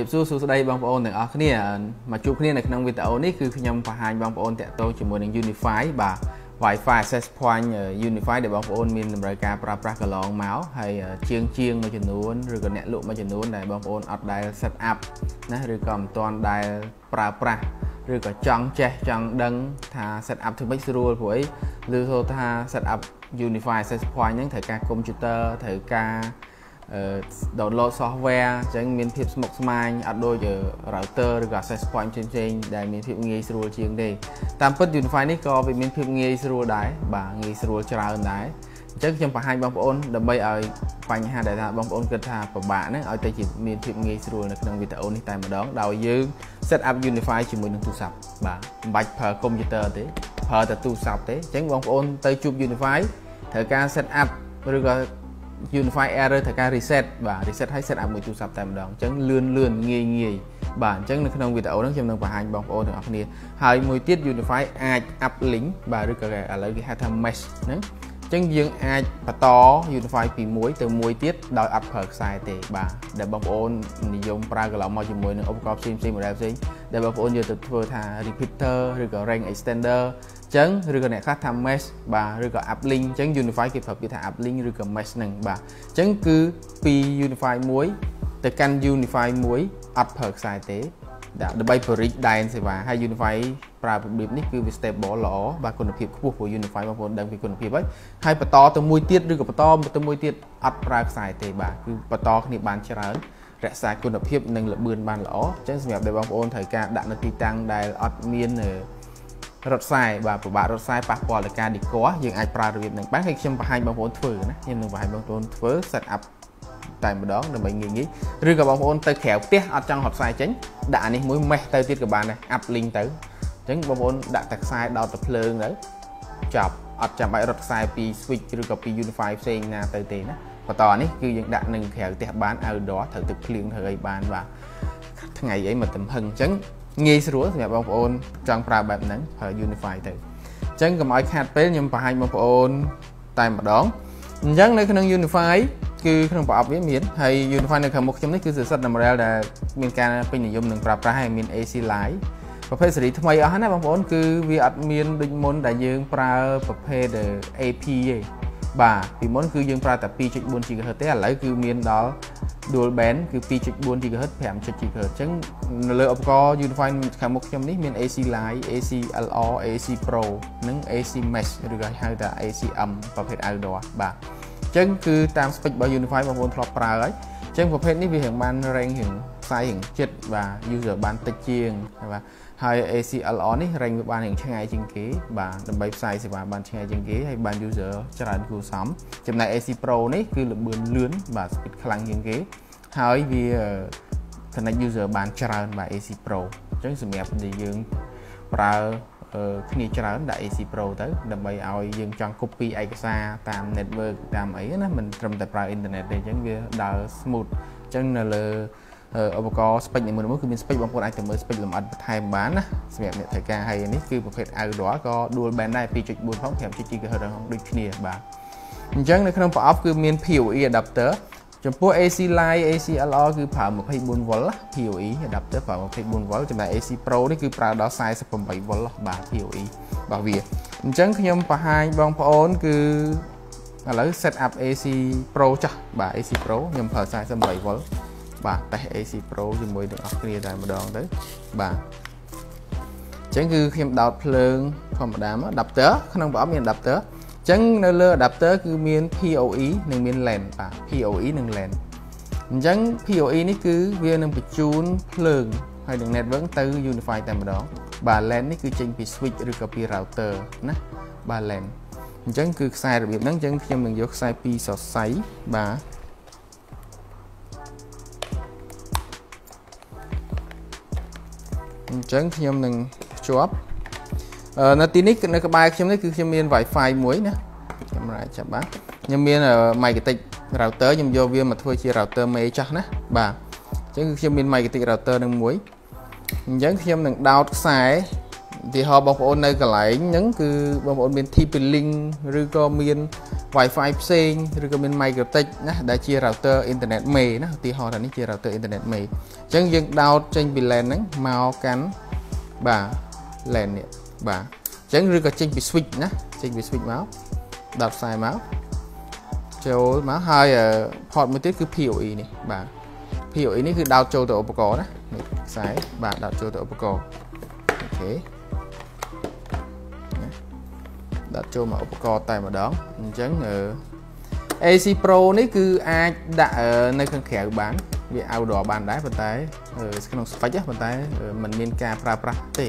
រាបសួរសួស្តីបងប្អូនទាំងអស់គ្នាមកជួបគ្នានៅក្នុងវីដេអូនេះគឺខ្ញុំបង្ហាញបងប្អូនតាក់ទងជាមួយនឹង Unify បាទ Wi-Fi access point Unify ដែលបងប្អូនមានតម្រូវការប្រើប្រាស់កន្លងមកហើយជាងជាងមួយចំនួនឬក៏អ្នកលក់មួយចំនួនដែលបងប្អូនអត់ដែល set up ណាឬក៏មិនទាន់ដែលប្រើប្រាស់ឬក៏ចង់ចេះចង់ដឹងថា set up ធ្វើម៉េចស្រួលព្រោះអីឬថា set up Unify access point ហ្នឹងត្រូវការកុំព្យូទ័រត្រូវការ download software អញ្ចឹងមានភាពស្មុគស្មាញអត់ដូច router ឬក៏ access point ផ្សេងៗដែលមានភាពងាយស្រួលជាងទេតាមពិត Unify នេះក៏វាមានភាពងាយស្រួលដែរបាទងាយស្រួលច្រើនដែរអញ្ចឹងខ្ញុំបង្ហាញបងប្អូនដើម្បីឲ្យបញ្ហាដែលថាបងប្អូនគិតថាពិបាកហ្នឹងឲ្យទៅជាមានភាពងាយស្រួលនៅក្នុងវីដេអូនេះតែម្ដងដោយយើង set up Unify ជាមួយនឹងទូរស័ព្ទបាទមិនបាច់ប្រើកុំព្យូទ័រទេប្រើតែទូរស័ព្ទទេអញ្ចឹងបងប្អូនទៅជួប Unify ត្រូវការ set up ឬក៏ Unify error ត្រូវការ reset បាទ reset ឲ្យ set up មួយទូរស័ព្ទតែម្ដងអញ្ចឹងលឿនលឿនងាយងាយបាទអញ្ចឹងនៅក្នុងវីដេអូហ្នឹងខ្ញុំនឹងបង្ហាញបងប្អូនទាំងអស់គ្នាហើយមួយទៀត Unify អាច up link បាទឬក៏ឥឡូវគេហៅថា mesh ហ្នឹងអញ្ចឹងយើងអាចបន្ត Unify ពី1ទៅ1ទៀតដោយអត់ប្រើខ្សែទេបាទដែលបងប្អូននិយមប្រើកន្លងមកជាមួយនឹងឧបករណ៍ផ្សេងផ្សេង model ផ្សេងដែលបងប្អូនយកទៅធ្វើថា repeater ឬក៏ range extender ចឹងឬក៏អ្នកខ្លះថា mesh បាទឬក៏ app link ចឹង Unify គេប្រើពាក្យថា app link ឬក៏ mesh ហ្នឹងបាទចឹងគឺពី Unify 1ទៅកាន់ Unify 1អត់ប្រើខ្សែទេដើម្បី bridge ដែនសេវាហើយ Unify ប្រើរបៀបនេះគឺវា stable ល្អបាទគុណភាពខ្ពស់ព្រោះ Unify បងប្អូនដឹងពីគុណភាពហើយហើយបន្តទៅមួយទៀតឬក៏បន្តទៅមួយទៀតអត់ប្រើខ្សែទេបាទគឺបន្តគ្នាបានច្រើនរក្សាគុណភាពនិងល្បឿនបានល្អអញ្ចឹងសម្រាប់ដែលបងប្អូនត្រូវការដាក់នៅទីតាំងដែលអត់មាន រត់ខ្សែបាទពិបាករត់ខ្សែប៉ះពាល់ទៅការឌីក័យើងអាចប្រើរបៀបនឹងបានហើយខ្ញុំបង្ហាញបងប្អូនធ្វើណាខ្ញុំនឹងបង្ហាញបងប្អូនធ្វើ set up តែម្ដងដើម្បីងាយងាយឬក៏បងប្អូនទៅក្រៅផ្ទះអត់ចង់រត់ខ្សែចេញដាក់អានេះមួយមេះទៅទៀតក៏បានដែរ up link ទៅអញ្ចឹងបងប្អូនដាក់តែខ្សែដោតទៅភ្លើងទៅចប់អត់ចាំបាច់រត់ខ្សែពី switch ឬក៏ពី unify ផ្សេងណាទៅទេណាបន្តនេះគឺយើងដាក់នឹងក្រៅផ្ទះបាន outdoor ត្រូវទឹកភ្លៀងត្រូវអីបានបាទថ្ងៃអីមកទំហឹងអញ្ចឹង ងាយស្រួលសម្រាប់បងប្អូនចង់ប្រើបែបហ្នឹងប្រើ Unify ទៅអញ្ចឹងកុំឲ្យខាតពេលខ្ញុំបង្ហាញបងប្អូនតែម្ដងអញ្ចឹងនៅក្នុង Unify គឺក្នុងប្រអប់វាមានហើយ Unify នៅខាងមុខខ្ញុំនេះគឺសិស្ស Emerald ដែលមានការពេញនិយមនឹងប្រើប្រាស់ហើយមាន AC Live ប្រភេទសេរីថ្មីអស់ណាបងប្អូនគឺវាអត់មានដូចមុនដែលយើងប្រើប្រភេទ AP ទេ បាទពីមុនគឺយើងប្រើតែ2.4 GHz ទេឥឡូវគឺមានដល់ dual band គឺ2.4 GHz 5.0 GHz អញ្ចឹងនៅលើឧបករណ៍ Unify ខាងមុខខ្ញុំនេះមាន AC Live AC LR AC Pro និង AC Mesh ឬក៏ហៅថា ACM ប្រភេទ outdoor បាទអញ្ចឹងគឺតាម spec របស់ Unify បងប្អូនធ្លាប់ប្រើហើយអញ្ចឹងប្រភេទនេះវារៀងបាន range រៀងផ្សាយរៀងចិត្តបាទ user បានតិចជាងបាទ ហើយ ACLR នេះ range វាបានរៀងឆ្ងាយជាងគេបាទដើម្បីផ្សាយសេវាបានឆ្ងាយជាងគេហើយបាន user ច្រើនគួរសមចំណែក AC Pro នេះគឺល្បឿនលឿនបាទ speed ខ្លាំងជាងគេហើយវា connect user បានច្រើនបាទ AC Pro អញ្ចឹងសម្រាប់ដែលយើងប្រើគ្នាច្រើនដាក់ AC Pro ទៅដើម្បីឲ្យយើងចង់ copy ឯកសារតាម network តាមអីណាមិនត្រឹមតែប្រើ internet ទេអញ្ចឹងវាដើរ smooth អញ្ចឹងនៅលើ ឧបករណ៍ spec នីមួយៗគឺមាន spec បងប្អូនអាចទៅមើល spec លម្អិតបន្ថែមបានណាសម្រាប់អ្នកត្រូវការហើយនេះគឺប្រភេទ outdoor ក៏ dual band ដែរ2.4ផង5.2 GHz ផងដូចគ្នាបាទអញ្ចឹងនៅក្នុងប្រអប់គឺមាន PoE adapter ចំពោះ AC Line AC LR គឺប្រើ 24V PoE adapter ប្រើ 24V ចំណែក AC Pro នេះគឺប្រើដល់ 48V បាទ PoE របស់វាអញ្ចឹងខ្ញុំបង្ហាញបងប្អូនគឺឥឡូវ set up AC Pro ចាស់បាទ AC Pro ខ្ញុំប្រើ 48V បាទតេស្ត AC Pro ជាមួយទាំងអស់គ្នាតែម្ដងទៅបាទអញ្ចឹងគឺខ្ញុំដោតភ្លើងធម្មតាមក adapter ក្នុងប្រអប់មាន adapter អញ្ចឹងនៅលើ adapter គឺមាន PoE និងមាន LAN បាទ PoE និង LAN អញ្ចឹង PoE នេះគឺវានឹងបញ្ជូនភ្លើងហើយនឹង network ទៅ Unify តែម្ដងបាទ LAN នេះគឺចេញពី switch ឬក៏ពី router ណាបាទ LAN អញ្ចឹងគឺខ្សែរបៀបហ្នឹងអញ្ចឹងខ្ញុំនឹងយកខ្សែពីរសរសៃបាទ អញ្ចឹងខ្ញុំនឹងភ្ជាប់នៅទីនេះនៅក្បែរខ្ញុំនេះគឺខ្ញុំមាន Wi-Fi មួយណាកាមេរ៉ាចាប់បានខ្ញុំមាន Magnetic router ខ្ញុំយកវាមកធ្វើជា router មេចាស់ណាបាទអញ្ចឹងគឺខ្ញុំមាន Magnetic router នឹងមួយអញ្ចឹងខ្ញុំនឹងដោតខ្សែឧទាហរណ៍បងប្អូននៅកន្លែងហ្នឹងគឺបងប្អូនមាន TP-Link ឬក៏មាន Wi-Fi ផ្សេងឬក៏មាន MikroTik ណាដែលជា router internet មេណាឧទាហរណ៍ថានេះជា router internet មេអញ្ចឹងយើងដោតចេញពី LAN ហ្នឹងមកកាន់បាទ LAN នេះបាទអញ្ចឹងឬក៏ចេញពី switch ណាចេញពី switch មកដោតខ្សែមកចូលមកហើយ port មួយទៀតគឺ PoE នេះបាទ PoE នេះគឺដោតចូលទៅឧបករណ៍ណានេះខ្សែបាទដោតចូលទៅឧបករណ៍អូខេ ដាក់ចូលមកឧបករណ៍តែម្ដងអញ្ចឹង AC Pro នេះគឺអាចដាក់នៅខាងក្រៅបានវា outdoor បានដែរប៉ុន្តែក្នុង switch ប៉ុន្តែมันមានការប្រើប្រាស់ទេ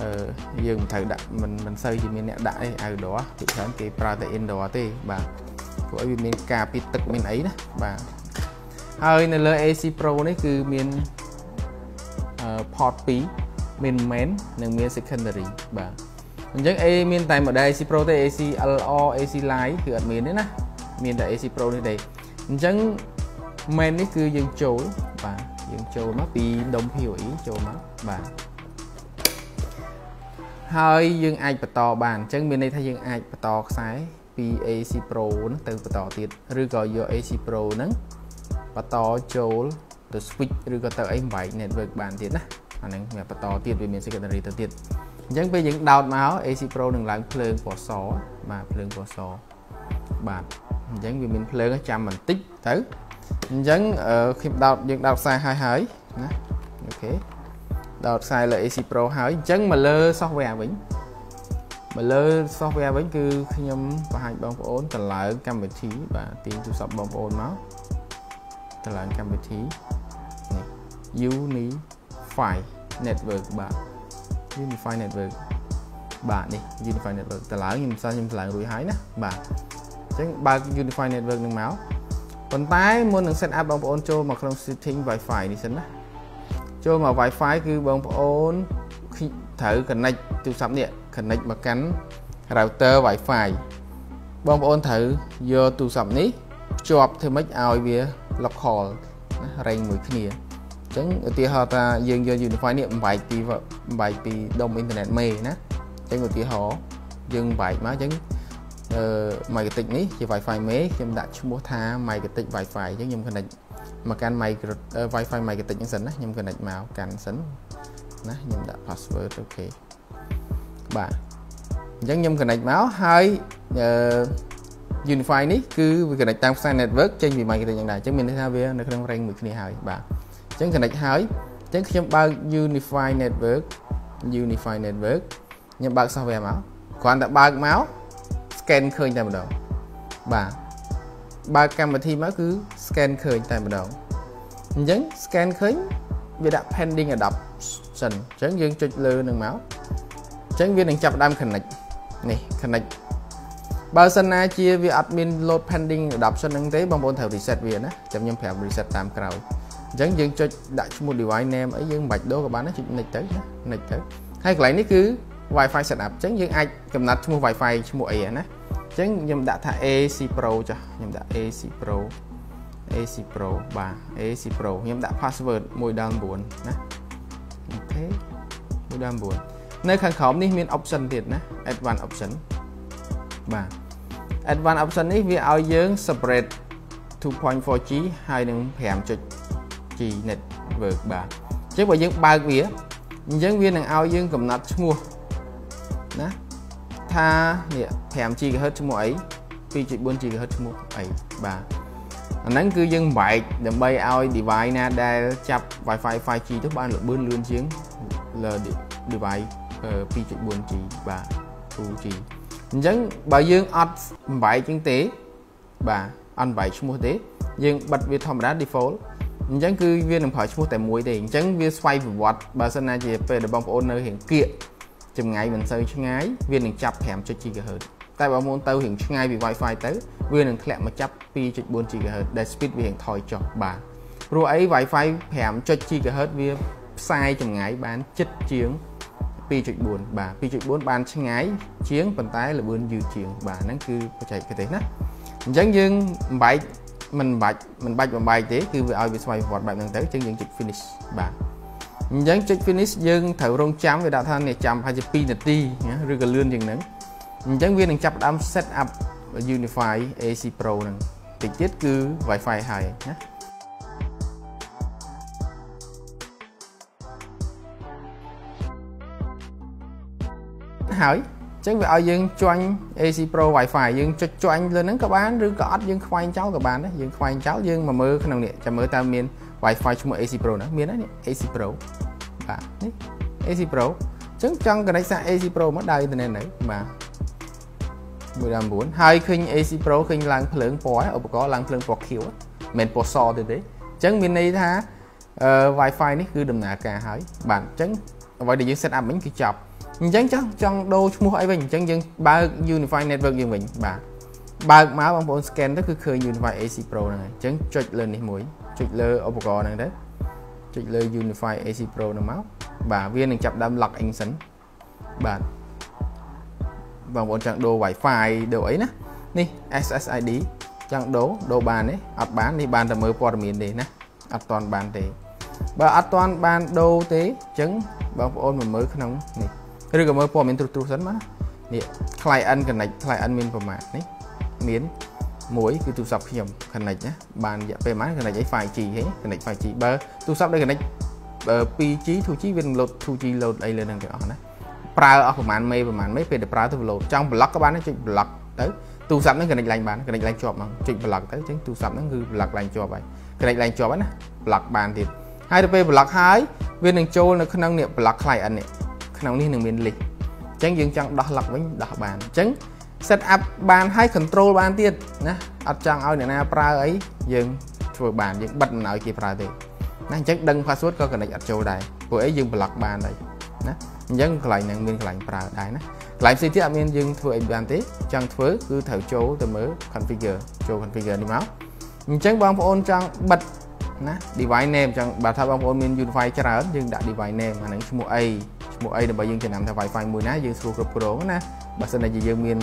អឺយើងមិនត្រូវដាក់មិនមិនសូវជាមានអ្នកដាក់អី outdoor ទីច្រើនគេប្រើតែ indoor ទេបាទព្រោះឲ្យវាមានការពីទឹកមានអីណាបាទហើយនៅលើ AC Pro នេះគឺមាន port 2មាន main និងមាន secondary បាទ អញ្ចឹង A មានតែ model AC Pro ទេ AC LR AC Line គឺអត់មានទេណាមានតែ AC Pro នេះទេអញ្ចឹង main នេះគឺយើងចូលបាទយើងចូលមកពីដុំ PoE ចូលមកបាទហើយយើងអាចបន្តបានអញ្ចឹងមានន័យថាយើងអាចបន្តខ្សែពី AC Pro ហ្នឹងទៅបន្តទៀតឬក៏យក AC Pro ហ្នឹងបន្តចូលទៅ switch ឬក៏ទៅអីបែក network បានទៀតណាអាហ្នឹងវាបន្តទៀតវាមាន secondary ទៅទៀត អញ្ចឹងពេលយើងដោតមក AC Pro នឹងឡើងភ្លើងពណ៌សបាទភ្លើងពណ៌សបាទអញ្ចឹងវាមានភ្លើងចាំបន្តិចទៅអញ្ចឹងខ្ញុំដោតយើងដោតខ្សែហើយហើយណាអូខេដោតខ្សែលើ AC Pro ហើយអញ្ចឹងមកលើ software វិញមកលើ software វិញគឺខ្ញុំបង្ហាញបងប្អូនតម្លើងកម្មវិធីបាទទាញទូរស័ព្ទបងប្អូនមកតម្លើងកម្មវិធីនេះ Unify Network បាទ Unify Network បាទនេះ Unify Network តម្លើងខ្ញុំសិស្សខ្ញុំតម្លើងរួចហើយណាបាទអញ្ចឹងបើក Unify Network នឹងមកប៉ុន្តែមុននឹង set up បងប្អូនចូលមកក្នុង setting Wi-Fi នេះសិនណាចូលមក Wi-Fi គឺបងប្អូនត្រូវ connect ទូរស័ព្ទនេះ connect មកកាន់ router Wi-Fi បងប្អូនត្រូវយកទូរស័ព្ទនេះភ្ជាប់ធ្វើម៉េចឲ្យវា local ណា range មួយគ្នា ចឹងឧទាហរណ៍ថាយើងយក Unify នេះបំបែកពីបំបែកពីដុំអ៊ីនធឺណិតមេណាចឹងឧទាហរណ៍យើងបំបែកមកចឹងអឺ Megatic នេះជា Wi-Fi មេខ្ញុំដាក់ឈ្មោះថា Megatic Wi-Fi ចឹងខ្ញុំ connect មកកាន់ Micro Wi-Fi Megatic ហ្នឹងសិនណាខ្ញុំ connect មកកាន់សិនណាខ្ញុំដាក់ password អូខេបាទអញ្ចឹងខ្ញុំ connect មកហើយអឺ Unify នេះគឺវា connect តាមខ្សែ network ចេញពី Megatic យ៉ាងដែរអញ្ចឹងមានន័យថាវានៅក្នុង ring មួយគ្នាហើយបាទ អញ្ចឹង connect ហើយអញ្ចឹងខ្ញុំបើក Unify Network Unify Network ខ្ញុំបើក software មកគ្រាន់តែបើកមក scan ឃើញតែម្ដងបាទបើកកម្មវិធីមកគឺ scan ឃើញតែម្ដងអញ្ចឹង scan ឃើញវាដាក់ pending adoption អញ្ចឹងយើងចុចលើនឹងមកអញ្ចឹងវានឹងចាប់ផ្ដើម connect នេះ connect បើសិនណាជាវាអត់មាន load pending adoption ហ្នឹងទេបងប្អូនត្រូវ reset វាណាចាំខ្ញុំប្រាប់ reset តាមក្រោយ អញ្ចឹងយើងចុចដាក់ឈ្មោះ device name អីយើងមិនបាច់ដូរក៏បានដែរចុច next ទៅណា next ទៅហើយកន្លែងនេះគឺ Wi-Fi setup អញ្ចឹងយើងអាចកំណត់ឈ្មោះ Wi-Fi ឈ្មោះអីណាអញ្ចឹងខ្ញុំដាក់ថា AC Pro ចាស់ខ្ញុំដាក់ AC Pro AC Pro បាទ AC Pro ខ្ញុំដាក់ password 1.9ណាអូខេ1.9នៅខាងក្រោមនេះមាន option ទៀតណា advanced option បាទ advanced option នេះវាឲ្យយើង separate 2.4G ហើយនឹង 5.G network បាទអញ្ចឹងបើយើងបើកវាអញ្ចឹងវានឹងឲ្យយើងកំណត់ឈ្មោះណាថានេះ 5G GHz ឈ្មោះអី2.4 GHz ឈ្មោះអីបាទអាហ្នឹងគឺយើងបែកដើម្បីឲ្យ device ណាដែលចាប់ Wi-Fi 5G ទៅបានលឿនលឿនជាងលើ device 2.4G បាទ 2G អញ្ចឹងបើយើងអត់បែកជាងទេបាទអត់បែកឈ្មោះទេយើងបិទវាធម្មតា default អញ្ចឹងគឺវានឹងប្រើឈ្មោះតែមួយទេអញ្ចឹងវាស្វ័យប្រវត្តិបើសិនណាជាពេលដែលបងប្អូននៅរៀងគៀកចម្ងាយមិនសូវឆ្ងាយវានឹងចាប់5.0 GHz តែបើមកទៅរៀងឆ្ងាយពី Wi-Fi ទៅវានឹងធ្លាក់មកចាប់2.4 GHz ដែល speed វារៀងថយចុះបាទព្រោះអី Wi-Fi 5.0 GHz វាផ្សាយចម្ងាយបានចិត្តជាង2.4បាទ2.4បានឆ្ងាយជាងប៉ុន្តែល្បឿនយឺតជាងបាទហ្នឹងគឺបច្ចេកទេសណាអញ្ចឹងយើងបំបែក មិនបាច់មិនបាច់បំបែកទេគឺវាឲ្យវាស្វ័យប្រវត្តិបែបហ្នឹងទៅអញ្ចឹងយើងចុច finish បាទអញ្ចឹងចុច finish យើងត្រូវរងចាំវាដាក់ថានេះចាំប្រហែលជា2នាទីឬក៏លឿនជាងហ្នឹងអញ្ចឹងវានឹងចាប់ផ្ដើម set up Unify AC Pro ហ្នឹងតិចទៀតគឺ Wi-Fi ហើយណាហើយ ចឹងវាឲ្យយើងចាញ់ AC Pro Wi-Fi យើងចុចចាញ់លើហ្នឹងក៏បានឬក៏អត់យើងខ្វែងចោលក៏បានដែរយើងខ្វែងចោលយើងមកមើលក្នុងនេះចាំមើលតើមាន Wi-Fi ឈ្មោះ AC Pro ណាមានហើយនេះ AC Pro បាទនេះ AC Pro អញ្ចឹងចង់ connect សារ AC Pro មកដើរអ៊ីនធឺណិតនៅបាទ1.9ហើយឃើញ AC Pro ឃើញឡើងភ្លើងពណ៌ឧបករណ៍ឡើងភ្លើងពណ៌ខៀវមិនមែនពណ៌សទេទេអញ្ចឹងមានន័យថា Wi-Fi នេះគឺដំណើរការហើយបាទអញ្ចឹងអ្វីដែលយើង set up វិញគឺចប់ អញ្ចឹងចង់ចង់ដូរឈ្មោះអីវិញអញ្ចឹងយើងបើក Unify Network យើងវិញបាទបើកមកបងប្អូន scan ទៅគឺឃើញ Unify AC Pro ហ្នឹងហើយអញ្ចឹងចុចលើនេះមួយចុចលើឧបករណ៍ហ្នឹងទៅចុចលើ Unify AC Pro ហ្នឹងមកបាទវានឹងចាប់ដើម lock in សិនបាទបងប្អូនចង់ដូរ Wi-Fi ដូរអីណានេះ SSID ចង់ដូរដូរបានទេអត់បាននេះបានតែមើលព័ត៌មានទេណាអត់ទាន់បានទេបើអត់ទាន់បានដូរទេអញ្ចឹងបងប្អូនមកមើលក្នុងនេះ ឬក៏មើលព័ត៌មានទ្រុសទ្រុសសិនមកនេះ client connect client មានប្រមាណនេះមានមួយគឺទូរស័ព្ទខ្ញុំ connect ណាបានរយៈពេលប៉ុន្មាន connect អី 5G ហេ connect 5G បើទូរស័ព្ទដែល connect 2G 2G វានឹង load 2G load អីលើនឹងទាំងអស់ណាប្រើអស់ប្រហែលមេប្រហែលមេពេលដែលប្រើទៅ load ចង់ block ក៏បានចុច block ទៅទូរស័ព្ទហ្នឹង connect ឡើងបាន connect ឡើងជាប់មកចុច block ទៅអញ្ចឹងទូរស័ព្ទហ្នឹងគឺ block ឡើងជាប់ហើយ connect ឡើងជាប់ហើយណា block បានទៀតហើយទៅពេល block ហើយវានឹងចូលនៅក្នុងនេះ block client នេះ ក្នុងនេះនឹងមាន list អញ្ចឹងយើងចង់ដោះ lock វិញដោះបានអញ្ចឹង set up បានហើយ control បានទៀតណាអត់ចង់ឲ្យអ្នកណាប្រើអីយើងធ្វើបានយើងបិទមិនឲ្យគេប្រើទេណាអញ្ចឹងដឹង password ក៏ connect អត់ចូលដែរព្រោះអីយើង block បានហើយណាអញ្ចឹងកន្លែងហ្នឹងមានកន្លែងប្រើដែរណាកន្លែងផ្សេងទៀតអត់មានយើងធ្វើអីបានទេចង់ធ្វើគឺត្រូវចូលទៅមើល configure ចូល configure នេះមកអញ្ចឹងបងប្អូនចង់បិទណា device name ចង់បើថាបងប្អូនមាន Unify ច្រើនយើងដាក់ device name អាហ្នឹងឈ្មោះអី ឈ្មោះអីដើម្បីយើងចំណាំថា Wi-Fi មួយណាយើងស្រួលគ្រប់គ្រងណាបើសិនតែយើងមាន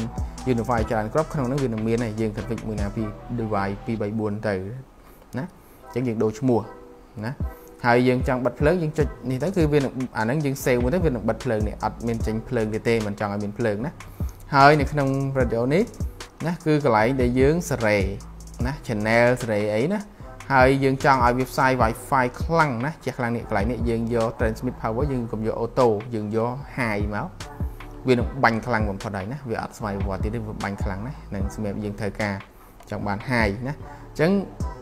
Unify ច្រើនគ្រប់ក្នុងហ្នឹងវានឹងមានហើយយើង config មួយណាពី device 2 3 4ទៅណាអញ្ចឹងយើងដូរឈ្មោះណាហើយយើងចង់បិទភ្លើងយើងចុចនេះទៅគឺវានឹងអាហ្នឹងយើង save មួយទៅវានឹងបិទភ្លើងនេះអត់មានចេញភ្លើងទេទេមិនចង់ឲ្យមានភ្លើងណាហើយនៅក្នុង radio នេះណាគឺកន្លែងដែលយើងសេរីណា channel សេរីអីណា ហើយយើងចង់ឲ្យវាផ្សាយ Wi-Fi ខ្លាំងណាចេះខ្លាំងនេះកន្លែងនេះយើងយក transmit power យើងកុំយក auto យើងយក high មកវានឹងបាញ់ខ្លាំងបំផុតហើយណាវាអត់ស្វ័យប្រវត្តិទៀតទេវាបាញ់ខ្លាំងណានឹងសម្រាប់យើងត្រូវការចង់បាន high ណាអញ្ចឹង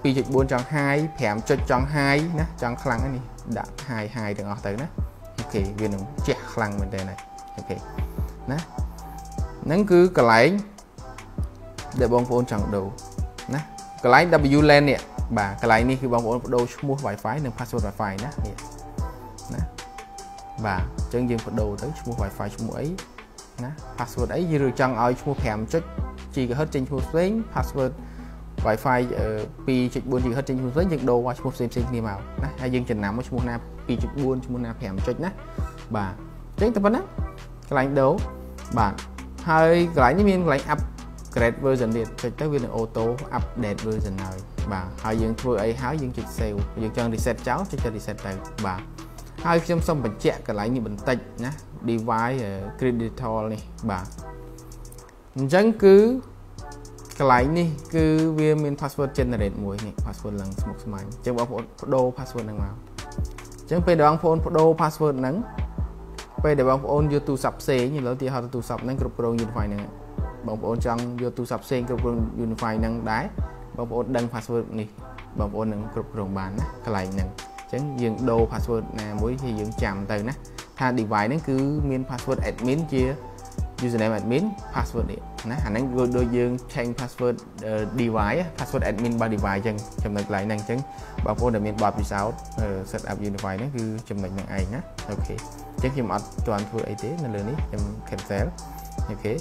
2.4ចង់ high 5ចុចចង់ high ណាចង់ខ្លាំងហ្នឹងនេះដាក់ high high ទាំងអស់ទៅណាអូខេវានឹងជះខ្លាំងមែនតើណាអូខេណាហ្នឹងគឺកន្លែងដែលបងប្អូនចង់ដូរណាកន្លែង WLAN នេះ បាទកន្លែងនេះគឺបងប្អូនប្ដូរឈ្មោះ Wi-Fi និង password Wi-Fi ណានេះណាបាទអញ្ចឹងយើងប្ដូរទៅឈ្មោះ Wi-Fi ឈ្មោះអីណា password អីឬចង់ឲ្យឈ្មោះ5 GHz ចេញឈ្មោះផ្សេង password Wi-Fi 2.4 GHz ចេញឈ្មោះផ្សេងយើងដូរមកឈ្មោះផ្សេងផ្សេងគ្នាមកណាហើយយើងចំណាំមកឈ្មោះណា2.4ឈ្មោះណា5ចុចណាបាទអញ្ចឹងតែប៉ុណ្ណាកន្លែងដូរបាទហើយកន្លែងនេះមានកន្លែង upgrade version ទៀតចុចទៅវានឹង auto update version ហើយ បាទហើយយើងធ្វើអីហើយយើងចុច save យើងចង់ reset ចោលចុចទៅ reset ទៅបាទហើយខ្ញុំសូមបញ្ជាក់កន្លែងនេះបន្តិចណា device credital នេះបាទអញ្ចឹងគឺកន្លែងនេះគឺវាមាន password generate មួយនេះ password ឡើងស្មុគស្មាញអញ្ចឹងបងប្អូនបដូរ password ហ្នឹងមកអញ្ចឹងពេលដែលបងប្អូនបដូរ password ហ្នឹងពេលដែលបងប្អូនយកទូរស័ព្ទផ្សេងឥឡូវទីហៅទូរស័ព្ទហ្នឹងគ្រប់គ្រង Unify ហ្នឹងបងប្អូនចង់យកទូរស័ព្ទផ្សេងគ្រប់គ្រង Unify ហ្នឹងដែរ បងប្អូនដឹង password នេះបងប្អូននឹងគ្រប់គ្រងបានណាកន្លែងហ្នឹងអញ្ចឹងយើងដូរ password ណាមួយที่យើងចាំទៅណាថា device ហ្នឹងគឺមាន password admin ជា username admin password នេះណាអាហ្នឹងគឺដូចយើង change password device password admin របស់ device អញ្ចឹងចំណុចកន្លែងហ្នឹងអញ្ចឹងបងប្អូនដែលមានបទពិសោធន៍ set up unify ហ្នឹងគឺចំណុចហ្នឹងឯងណាអូខេអញ្ចឹងខ្ញុំអត់ទាន់ធ្វើអីទេនៅលើនេះខ្ញុំ cancel អូខេ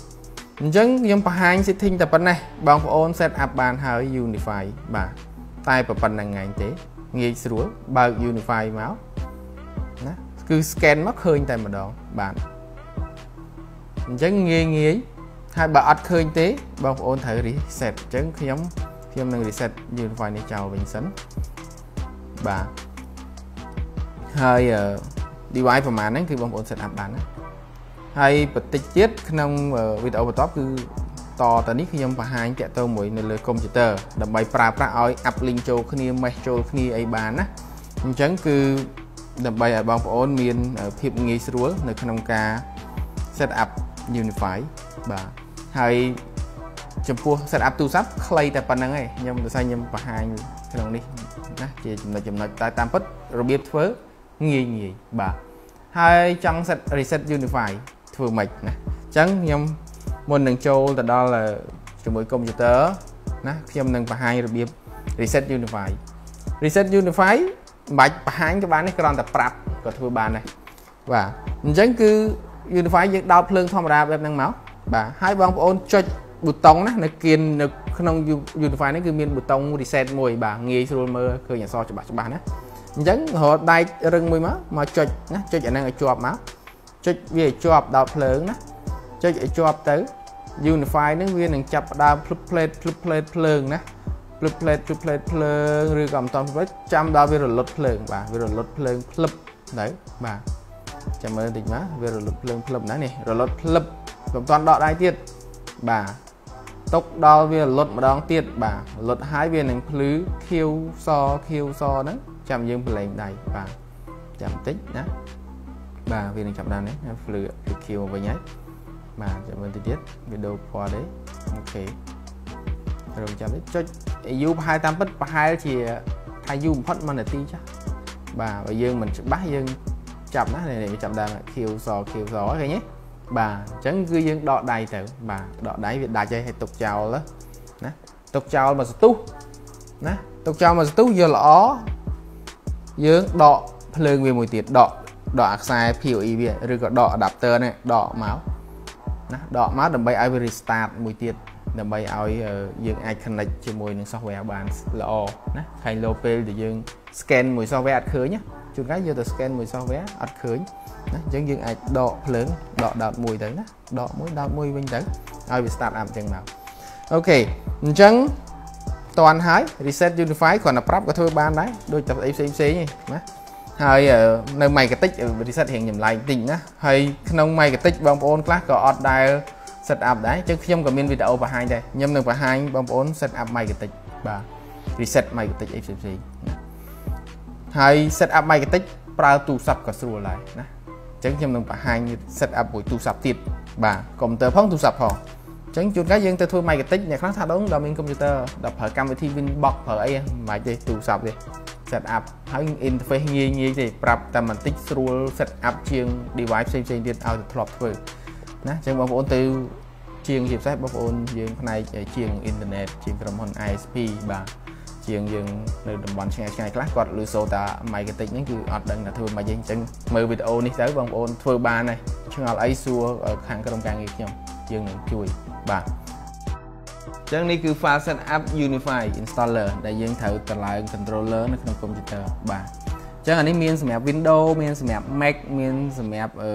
អញ្ចឹងខ្ញុំបង្ហាញ setting តែប៉ុណ្ណេះបងប្អូន set up បានហើយ unify បាទតែប៉ុណ្្នឹងឯងទេងាយស្រួលបើក unify មកណាគឺ scan មកឃើញតែម្ដងបាទអញ្ចឹងងាយងាយហើយបើអត់ឃើញទេបងប្អូនត្រូវ reset អញ្ចឹងខ្ញុំខ្ញុំនឹង reset Unify នេះចោលវិញសិនបាទហើយ device ប្រហែលហ្នឹងគឺបងប្អូន set up បានណា ហើយបន្តិចទៀតក្នុងវីដេអូបន្ទាប់គឺតទៅនេះខ្ញុំបង្ហាញតាក់ទងមួយនៅលើកុំព្យូទ័រដើម្បីប្រើប្រាស់ឲ្យ app link ចូលគ្នា mesh ចូលគ្នាអីបានណាអញ្ចឹងគឺដើម្បីឲ្យបងប្អូនមានភាពងាយស្រួលនៅក្នុងការ set up Unify បាទហើយចំពោះ set up ទូរស័ព្ទខ្លីតែប៉ុណ្្នឹងឯងខ្ញុំដូចថាខ្ញុំបង្ហាញក្នុងនេះណាជាចំណុចចំណុចតែតាមពិតរបៀបធ្វើងាយងាយបាទហើយចង់ set reset Unify ធ្វើម៉េចណាអញ្ចឹងខ្ញុំមុននឹងចូលទៅដល់ជាមួយកុំព្យូទ័រណាខ្ញុំនឹងបង្ហាញរបៀប reset Unify reset Unify មិនបាច់បង្ហាញក៏បាននេះគ្រាន់តែប្រាប់ក៏ធ្វើបានដែរបាទអញ្ចឹងគឺ Unify យើងដោតភ្លើងធម្មតាបែបហ្នឹងមកបាទហើយបងប្អូនចុចប៊ូតុងណានៅគៀននៅក្នុង Unify នេះគឺមានប៊ូតុង reset មួយបាទងាយស្រួលមើលឃើញអក្សរច្បាស់ច្បាស់ណាអញ្ចឹងរហូតដែករឹងមួយមកមកចុចណាចុចអាហ្នឹងឲ្យជាប់មក ចុចវាឲ្យជាប់ដោតភ្លើងណាចុចឲ្យជាប់ទៅ Unify ហ្នឹងវានឹងចាប់ផ្ដើមភ្លឹបផ្លេតភ្លឹបផ្លេតភ្លើងណាភ្លឹបផ្លេតភ្លឹបផ្លេតភ្លើងឬក៏មិនតន់ភ្លឹបចាំដល់វារលត់ភ្លើងបាទវារលត់ភ្លើងភ្លឹបទៅបាទចាំមើលបន្តិចមកវារលត់ភ្លើងភ្លឹបណានេះរលត់ភ្លឹបមិនតន់ដកដៃទៀតបាទຕົកដល់វារលត់ម្ដងទៀតបាទរលត់ហើយវានឹងភ្លឺខៀវសខៀវសហ្នឹងចាំយើងប្រឡែងដៃបាទចាំបន្តិចណា បាទវានឹងចាប់ដើមនេះភ្លឺខៀវមកវិញហើយបាទចាំមើលតិចទៀតវីដេអូពណ៌ទេអូខេរងចាំនេះចុចយូរប្រហែលតាមពិតប្រហែលជាថាយូរបំផុត1នាទីចាស់បាទបើយើងមិនច្បាស់យើងចាប់ណានេះចាប់ដើមខៀវសខៀវសឃើញទេបាទអញ្ចឹងគឺយើងដកដៃទៅបាទដកដៃវាដាច់ហើយឲ្យទុកចោលណាទុកចោលមកសន្ទុះណាទុកចោលមកសន្ទុះយកល្អយើងដកភ្លើងវាមួយទៀតដក ដកអាខ្សែ PoE វាឬក៏ដក adapter នេះដកមកណាដកមកដើម្បីឲ្យវា restart មួយទៀតដើម្បីឲ្យយើងអាច connect ជាមួយនឹង software បានល្អណាហើយលោពេលដែលយើង scan មួយ software អត់ឃើញជួនកាលយកទៅ scan មួយ software អត់ឃើញណាអញ្ចឹងយើងអាចដកភ្លើងដកដោតមួយទៅណាដកមួយដោតមួយវិញទៅឲ្យវា start up អញ្ចឹងមកអូខេអញ្ចឹងតន់ហើយ reset unify គ្រាន់តែប្រាប់ក៏ធ្វើបានដែរដូចតែផ្សេងផ្សេងៗណា ហើយនៅ Microtik reset រៀងចម្លែកតិចណាហើយក្នុង Microtik បងប្អូនខ្លះក៏អត់ដែល set up ដែរអញ្ចឹងខ្ញុំក៏មានវីដេអូបង្ហាញដែរខ្ញុំនឹងបង្ហាញបងប្អូន set up Microtik បាទ reset Microtik អីផ្សេងផ្សេងណាហើយ set up Microtik ប្រើទូរស័ព្ទក៏ស្រួលដែរណាអញ្ចឹងខ្ញុំនឹងបង្ហាញ set up មួយទូរស័ព្ទទៀតបាទកុំព្យូទ័រផងទូរស័ព្ទផងអញ្ចឹងជួនកាលយើងទៅធ្វើ Microtik អ្នកខ្លះថាដងដល់មានកុំព្យូទ័រដល់ប្រើកម្មវិធី Winbox ប្រើអីមិនបាច់ទេទូរស័ព្ទទេ set up ហើយ interface ងាយងាយទេប្រាប់តែបន្តិចស្រួល set up ជាង device ផ្សេងផ្សេងទៀតឲ្យទៅធ្លាប់ធ្វើណាអញ្ចឹងបងប្អូនទៅជាងជាពិសេសបងប្អូនយើងផ្នែកជាងអ៊ីនធឺណិតជាងក្រុមហ៊ុន ISP បាទជាងយើងនៅតំបន់ឆ្ងាយឆ្ងាយខ្លះគាត់លឺសូតា Microtik ហ្នឹងគឺអត់ដឹងថាធ្វើម៉េចទេអញ្ចឹងមើលវីដេអូនេះទៅបងប្អូនធ្វើបានហើយឆ្ងល់អីសួរខាងក្រុមការងារខ្ញុំយើងនឹងជួយបាទ ចឹងនេះគឺ file setup Unify installer ដែលយើងត្រូវតម្លើង controller នៅក្នុងកុំព្យូទ័របាទចឹងអានេះមានសម្រាប់ Windows មានសម្រាប់ Mac មានសម្រាប់អឺ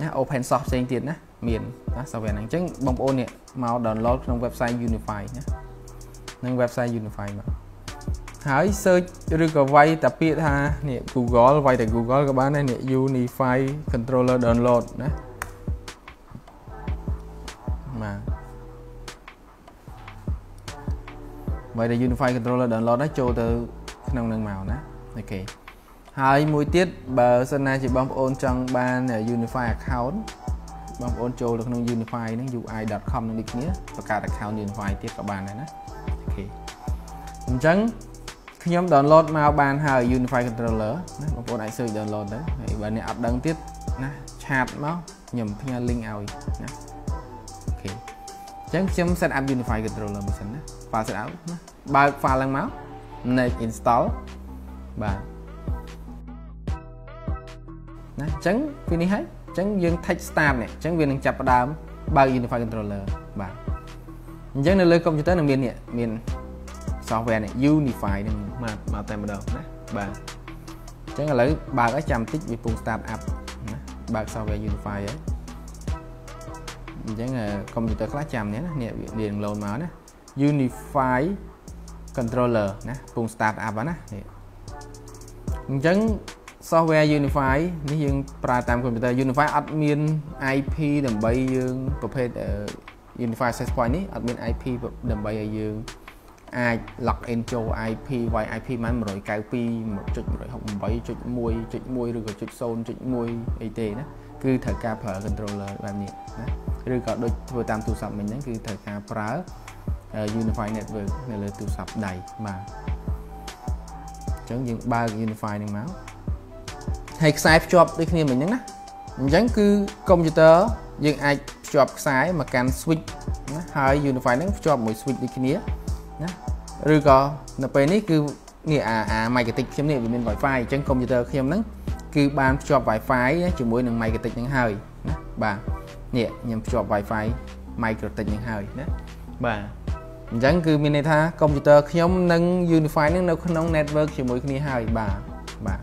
ណា open source ផ្សេងទៀតណាមានណា software ហ្នឹងអញ្ចឹងបងប្អូននេះមក download ក្នុង website Unify ណានឹង website Unify មកហើយ search ឬក៏វាយតែពាក្យថានេះ Google វាយតែ Google ក៏បានដែរនេះ Unify controller download ណា បើតែ UniFi controller download ណាចូលទៅក្នុងនឹងមកណាអូខេហើយមួយទៀតបើសិនណាជាបងប្អូនចង់បាន UniFi account បងប្អូនចូលទៅក្នុង UniFi ហ្នឹង ui.com នឹងដូចគ្នាបង្កើត account Unify ទៀតក៏បានដែរណាអូខេអញ្ចឹងខ្ញុំ download មកបានហើយ Unify controller ណាបងប្អូនអាច search download ទៅហើយបើអ្នកអត់ដឹងទៀតណា chat មកខ្ញុំផ្ញើ link ឲ្យណាអូខេអញ្ចឹងខ្ញុំ set up Unify controller មួយសិនណា file set up ណាបើក file ឡើងមក next install បាទណាអញ្ចឹងពីនេះហើយអញ្ចឹងយើង touch start នេះអញ្ចឹងវានឹងចាប់ផ្ដើមបើក Unify controller បាទអញ្ចឹងនៅលើកុំព្យូទ័រនឹងមាននេះមាន software នេះ Unify នេះមកមកតែម្ដងណាបាទអញ្ចឹងឥឡូវបើកឲ្យចាំតិចវាពង start up ណាបើក software Unify ហើយ អញ្ចឹងកុំព្យូទ័រខ្លះចាំនេះណានេះវានឹង load មកណា Unify controller ណាពង start up ណានេះអញ្ចឹង software Unify នេះយើងប្រើតាមកុំព្យូទ័រ Unify អត់មាន IP ដើម្បីយើងប្រភេទ Unify Access Point នេះអត់មាន IP ដើម្បីឲ្យយើងអាច log in ចូល IP y IP មិន192.168.1.1ឬក៏0.1អីទេណា គឺត្រូវការប្រើ controller បែបនេះណាឬក៏ដូចធ្វើតាមទូរស័ព្ទមិញហ្នឹងគឺត្រូវការប្រើ Unify Network នៅលើទូរស័ព្ទដៃបាទអញ្ចឹងយើងបើក Unify នឹងមកហើយខ្សែភ្ជាប់ដូចគ្នាមិញហ្នឹងណាអញ្ចឹងគឺកុំព្យូទ័រយើងអាចភ្ជាប់ខ្សែមកកាន់ switch ណាហើយ Unify ហ្នឹងភ្ជាប់មួយ switch ដូចគ្នាណាឬក៏នៅពេលនេះគឺនេះអាអា Magnetic ខ្ញុំនេះវាមាន Wi-Fi អញ្ចឹងកុំព្យូទ័រខ្ញុំហ្នឹង គឺបានភ្ជាប់ Wi-Fi ជាមួយនឹង Magnetic ហ្នឹងហើយណាបាទនេះខ្ញុំភ្ជាប់ Wi-Fi Microtik ហ្នឹងហើយណាបាទអញ្ចឹងគឺមានន័យថាកុំព្យូទ័រខ្ញុំនិង Unify ហ្នឹងនៅក្នុង network ជាមួយគ្នាហើយបាទបាទ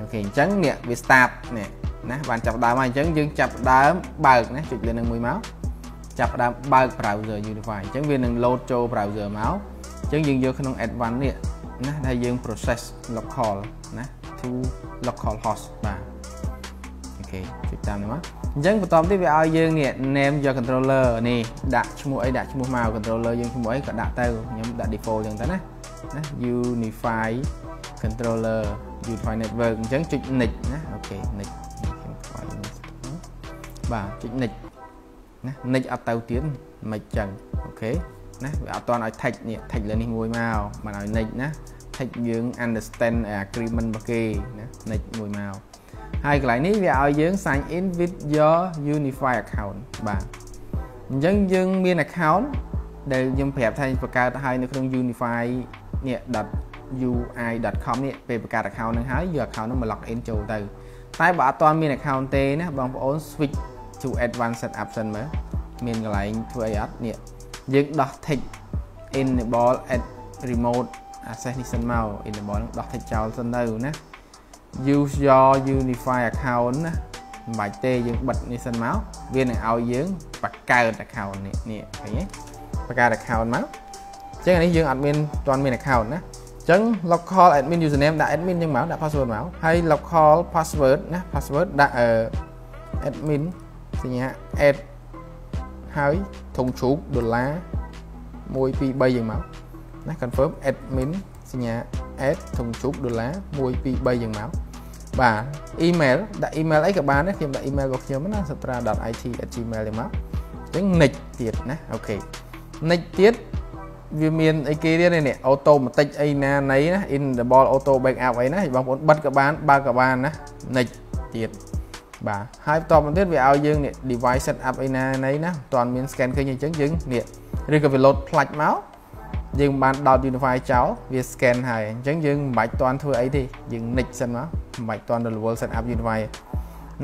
អូខេអញ្ចឹងនេះវា start នេះណាបានចាប់ដើមហើយអញ្ចឹងយើងចាប់ដើមបើកណាចុចលើនឹងមួយមកចាប់ដើមបើក browser Unify អញ្ចឹងវានឹង load ចូល browser មកអញ្ចឹងយើងយកក្នុង advanced នេះណាដែលយើង process local ណា to local host បាទអូខេចុចតាមនេះមកអញ្ចឹងបន្តទៀតវាឲ្យយើងនេះ name your controller នេះដាក់ឈ្មោះអីដាក់ឈ្មោះមក controller យើងឈ្មោះអីក៏ដាក់ទៅខ្ញុំដាក់ default អញ្ចឹងទៅណាណា unify controller unify network អញ្ចឹងចុច next ណាអូខេ next ខ្ញុំខ្វល់បាទចុច next ណា next អត់ទៅទៀតមិនចឹងអូខេណាវាអត់ទាន់ឲ្យ text នេះ text លើនេះមួយមកបានឲ្យ next ណា text យើង understand agreement របស់គេណា next មួយមកហើយកន្លែងនេះវាឲ្យយើង sign in with your unify account បាទអញ្ចឹងយើងមាន account ដែលខ្ញុំប្រាប់ថាបង្កើតឲ្យនៅក្នុង unify នេះ .ui.com នេះពេលបង្កើត account នឹងហើយយក account នោះមក log in ចូលទៅតែបើអត់ទាន់មាន account ទេណាបងប្អូន switch to advanced setup សិនមើលមានកន្លែងធ្វើអីអត់នេះយើងដោះ text enable at remote access នេះសិនមក enable នឹងដោះ text ចោលសិនទៅណា use your unify account ណាមិនបាច់ទេយើងបិទនេះសិនមកវានឹងឲ្យយើងបង្កើត account នេះនេះឃើញទេបង្កើត account មកអញ្ចឹងនេះយើងអត់មានទាន់មាន account ណាអញ្ចឹង local admin username ដាក់ admin អញ្ចឹងមកដាក់ password មកហើយ local password ណា password ដាក់ admin សញ្ញា add ហើយធុងជ្រូកដុល្លារ1 2 3យ៉ាងមក ណា confirm admin សញ្ញា add ធុងជ្រូកដុល្លារ1 2 3យ៉ាងមកបាទ email ដាក់ email អីក៏បានដែរខ្ញុំដាក់ email របស់ខ្ញុំណា satra.it@gmail យ៉ាងមកអញ្ចឹង next ទៀតណាអូខេ next ទៀតវាមានអីគេទៀតនេះអូតូម៉ាទិកអីណាណីណា enable auto backup អីណាបងប្អូនបិទក៏បានបើកក៏បានណា next ទៀតបាទហើយបន្តមកទៀតវាឲ្យយើងនេះ device setup អីណាណីណាមិនទាន់មាន scan ឃើញអញ្ចឹងយើងនេះឬក៏វា load ផ្លាច់មក យើងបានដោត Unify ចោលវា scan ហើយអញ្ចឹងយើងមិនបាច់តន់ធ្វើអីទេយើង next សិនមកមិនបាច់តន់ដល់ level setup Unify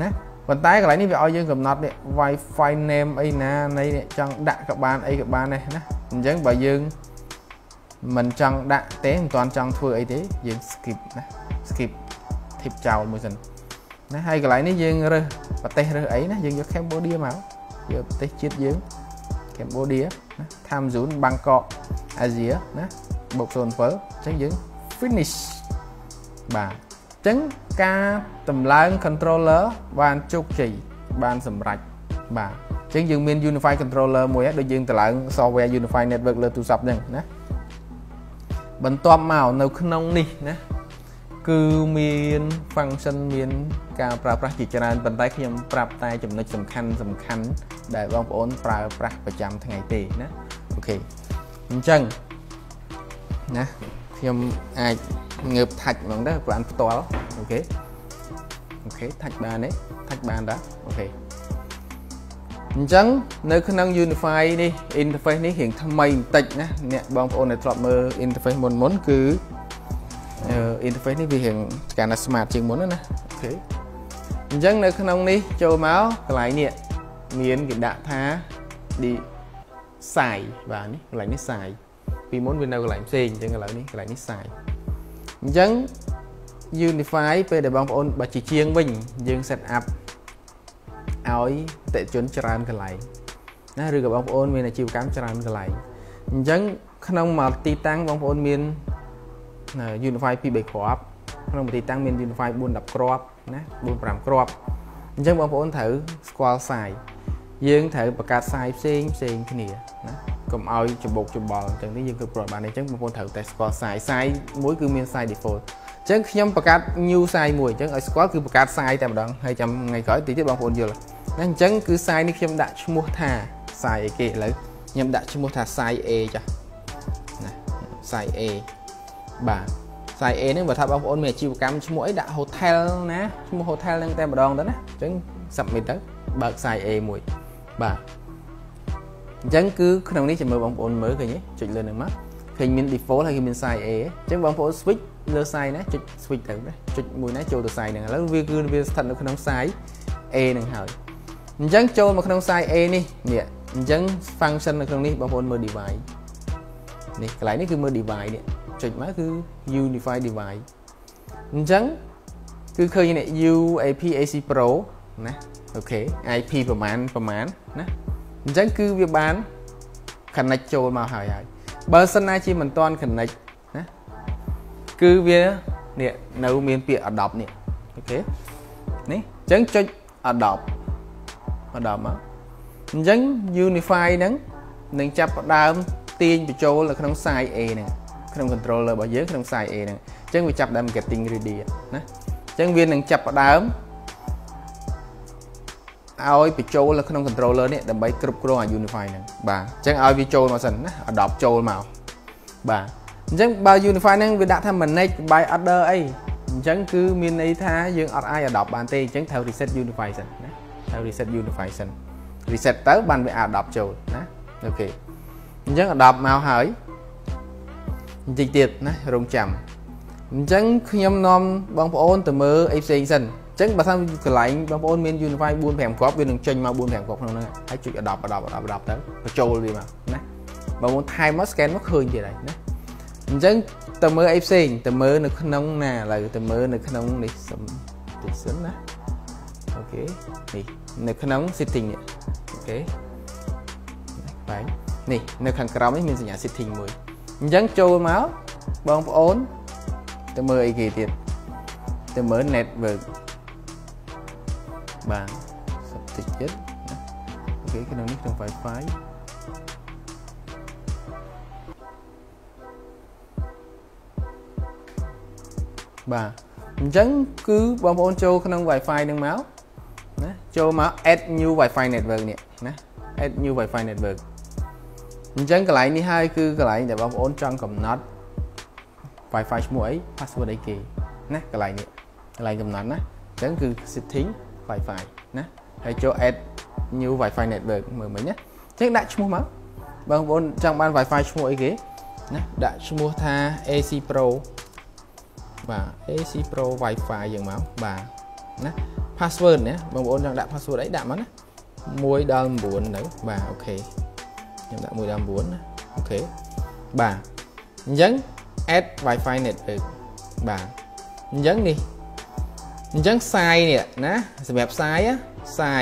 ណាប៉ុន្តែកន្លែងនេះវាឲ្យយើងកំណត់នេះ Wi-Fi name អីណានៃចង់ដាក់ក៏បានអីក៏បានដែរណាអញ្ចឹងបើយើងមិនចង់ដាក់ទេមិនទាន់ចង់ធ្វើអីទេយើង skip ណា skip ធីបចោលមួយសិនណាហើយកន្លែងនេះយើងរើសប្រទេសរើសអីណាយើងយក Cambodia មកយកប្រទេសជាតិយើង Cambodia ណា Time Zone Bangkok Asia ណាបូក07អញ្ចឹងយើង finish បាទអញ្ចឹងការតម្លើង controller បានជោគជ័យបានសម្រេចបាទអញ្ចឹងយើងមាន Unify controller មួយដូចយើងតម្លើង software Unify network លើទូរស័ព្ទហ្នឹងណាបន្ទាប់មកនៅក្នុងនេះណា គឺមាន function មាន ការប្រើប្រាស់ជាច្រើនប៉ុន្តែខ្ញុំប្រាប់តែចំណុចសំខាន់សំខាន់ដែលបងប្អូនប្រើប្រាស់ប្រចាំថ្ងៃទេណាអូខេអញ្ចឹងណាខ្ញុំអាចងើប touch ហ្មងដែរបានផ្ទាល់អូខេអូខេ touch បានទេ touch បានតាអូខេអញ្ចឹងនៅក្នុង UniFi នេះ interface នេះរៀងថ្មីបន្តិចណាអ្នកបងប្អូនដែលធ្លាប់មើល interface មុនមុនគឺ interface នេះវារៀងកាលណា smart ជាងមុនណាអូខេអញ្ចឹងនៅក្នុងនេះចូលមកកន្លែងនេះមានគេដាក់ថា di សាយបាទនេះកន្លែងនេះសាយពីមុនវានៅកន្លែងផ្សេងអញ្ចឹងឥឡូវនេះកន្លែងនេះសាយអញ្ចឹង Unify ពេលដែលបងប្អូនបើជាជាងវិញយើង set up ឲ្យតេជនច្រើនកន្លែងណាឬក៏បងប្អូនមានអាជីវកម្មច្រើនកន្លែងអញ្ចឹងក្នុងមួយទីតាំងបងប្អូនមាន Unify 2 3គ្រាប់ក្នុងទីតាំងមាន Unify 4 10គ្រាប់ណា4 5គ្រាប់អញ្ចឹងបងប្អូនត្រូវស្គាល់សាយអយើងត្រូវបង្កើត size ផ្សេងផ្សេងគ្នាណាកុំឲ្យច្បុកច្បល់អញ្ចឹងនេះយើងគឺប្រត់បានអញ្ចឹងបងប្អូនត្រូវតែស្គាល់ size size មួយគឺមាន size default អញ្ចឹងខ្ញុំបង្កើត new size មួយអញ្ចឹងឲ្យស្គាល់គឺបង្កើត size តែម្ដងហើយចាំថ្ងៃក្រោយតិចទៀតបងប្អូនយល់ណាអញ្ចឹងគឺ size នេះខ្ញុំដាក់ឈ្មោះថា size អីគេឥឡូវខ្ញុំដាក់ឈ្មោះថា size A ចាណា size A បាទ size A ហ្នឹងបើថាបងប្អូនមានអាជីវកម្មឈ្មោះអីដាក់ hotel ណាឈ្មោះ hotel ហ្នឹងតែម្ដងទៅណាអញ្ចឹង submit ទៅបើក size A មួយបាទអញ្ចឹងគឺក្នុងនេះចាំមើលបងប្អូនមើលឃើញទេចុចលើនឹងមកឃើញមាន default ហើយគឺមាន size A អញ្ចឹងបងប្អូន switch លើ size ណាចុច switch ទៅណាចុចមួយណាចូលទៅ size ហ្នឹងឥឡូវវាគឺវាស្ថិតនៅក្នុង size A ហ្នឹងហើយអញ្ចឹងចូលមកក្នុង size A នេះនេះអញ្ចឹង function នៅក្នុងនេះបងប្អូនមើល device នេះកន្លែងនេះគឺមើល device នេះ ចុចមកគឺ unify device អញ្ចឹងគឺឃើញនេះ UAP AC Pro ណាអូខេ IP ប្រមាណប្រមាណណាអញ្ចឹងគឺវាបាន connect ចូលមកហើយហើយបើសិនណាជាមិនទាន់ connect ណាគឺវានេះនៅមានពាក្យ adopt នេះអូខេនេះអញ្ចឹងចុច adopt adopt មកអញ្ចឹង unify ហ្នឹងនឹងចាប់ផ្ដើមទាញបញ្ចូលនៅក្នុង site A ហ្នឹង ក្នុង controller របស់យើងក្នុង site A ហ្នឹងអញ្ចឹងវាចាប់ដើម getting ready ណាអញ្ចឹងវានឹងចាប់ផ្ដើមឲ្យបញ្ចូលនៅក្នុង controller នេះដើម្បីគ្រប់គ្រងអា Unify ហ្នឹងបាទអញ្ចឹងឲ្យវាចូលមកសិនណា adopt ចូលមកបាទអញ្ចឹងបើ Unify ហ្នឹងវាដាក់ថា manage by order អីអញ្ចឹងគឺមានន័យថាយើងអត់អាច adopt បានទេអញ្ចឹងត្រូវ reset Unify សិនណាត្រូវ reset Unify សិន reset ទៅបានវា adopt ចូលណាអូខេអញ្ចឹង adopt មកហើយ បន្តិចទៀតណារងចាំអញ្ចឹងខ្ញុំនាំបងប្អូនទៅមើលអីផ្សេងសិនចឹងបើថាកន្លែងបងប្អូនមាន Unify 4 5គ្រាប់វានឹងចេញមក4 5គ្រាប់ក្នុងហ្នឹងហើយចុច adopt adopt adopt adopt ទៅបញ្ចូលវាមកណាបងប្អូនថែមមក scan មកឃើញទៀតហើយណាអញ្ចឹងទៅមើលអីផ្សេងទៅមើលនៅក្នុងណាឥឡូវទៅមើលនៅក្នុងនេះសំតិចសិនណាអូខេនេះនៅក្នុង setting នេះអូខេបែងនេះនៅខាងក្រោមនេះមានសញ្ញា setting មួយ អញ្ចឹងចូលមកបងប្អូនទៅមើលអីគេទៀតទៅមើល network បាទសុខតិចទៀតណាអូខេក្នុងនេះក្នុង Wi-Fi បាទអញ្ចឹងគឺបងប្អូនចូលក្នុង Wi-Fi នឹងមកណាចូលមក add new Wi-Fi network នេះណា add new Wi-Fi network អញ្ចឹងកន្លែងនេះហើយគឺកន្លែងដែលបងប្អូនចង់កំណត់ Wi-Fi ឈ្មោះអី password អីគេណាកន្លែងនេះកន្លែងកំណត់ណាអញ្ចឹងគឺ setting Wi-Fi ណាហើយចូល add new Wi-Fi network មើលមិញណាអញ្ចឹងដាក់ឈ្មោះមកបងប្អូនចង់បាន Wi-Fi ឈ្មោះអីគេណាដាក់ឈ្មោះថា AC Pro បាទ AC Pro Wi-Fi យើងមកបាទណា password ណាបងប្អូនចង់ដាក់ password អីដាក់មកណា1ដល់9ទៅបាទអូខេ ខ្ញុំដាក់1ដល់9ណាអូខេបាទអញ្ចឹង add Wi-Fi network បាទអញ្ចឹងនេះអញ្ចឹងខ្សែនេះណាសម្រាប់ខ្សែខ្សែ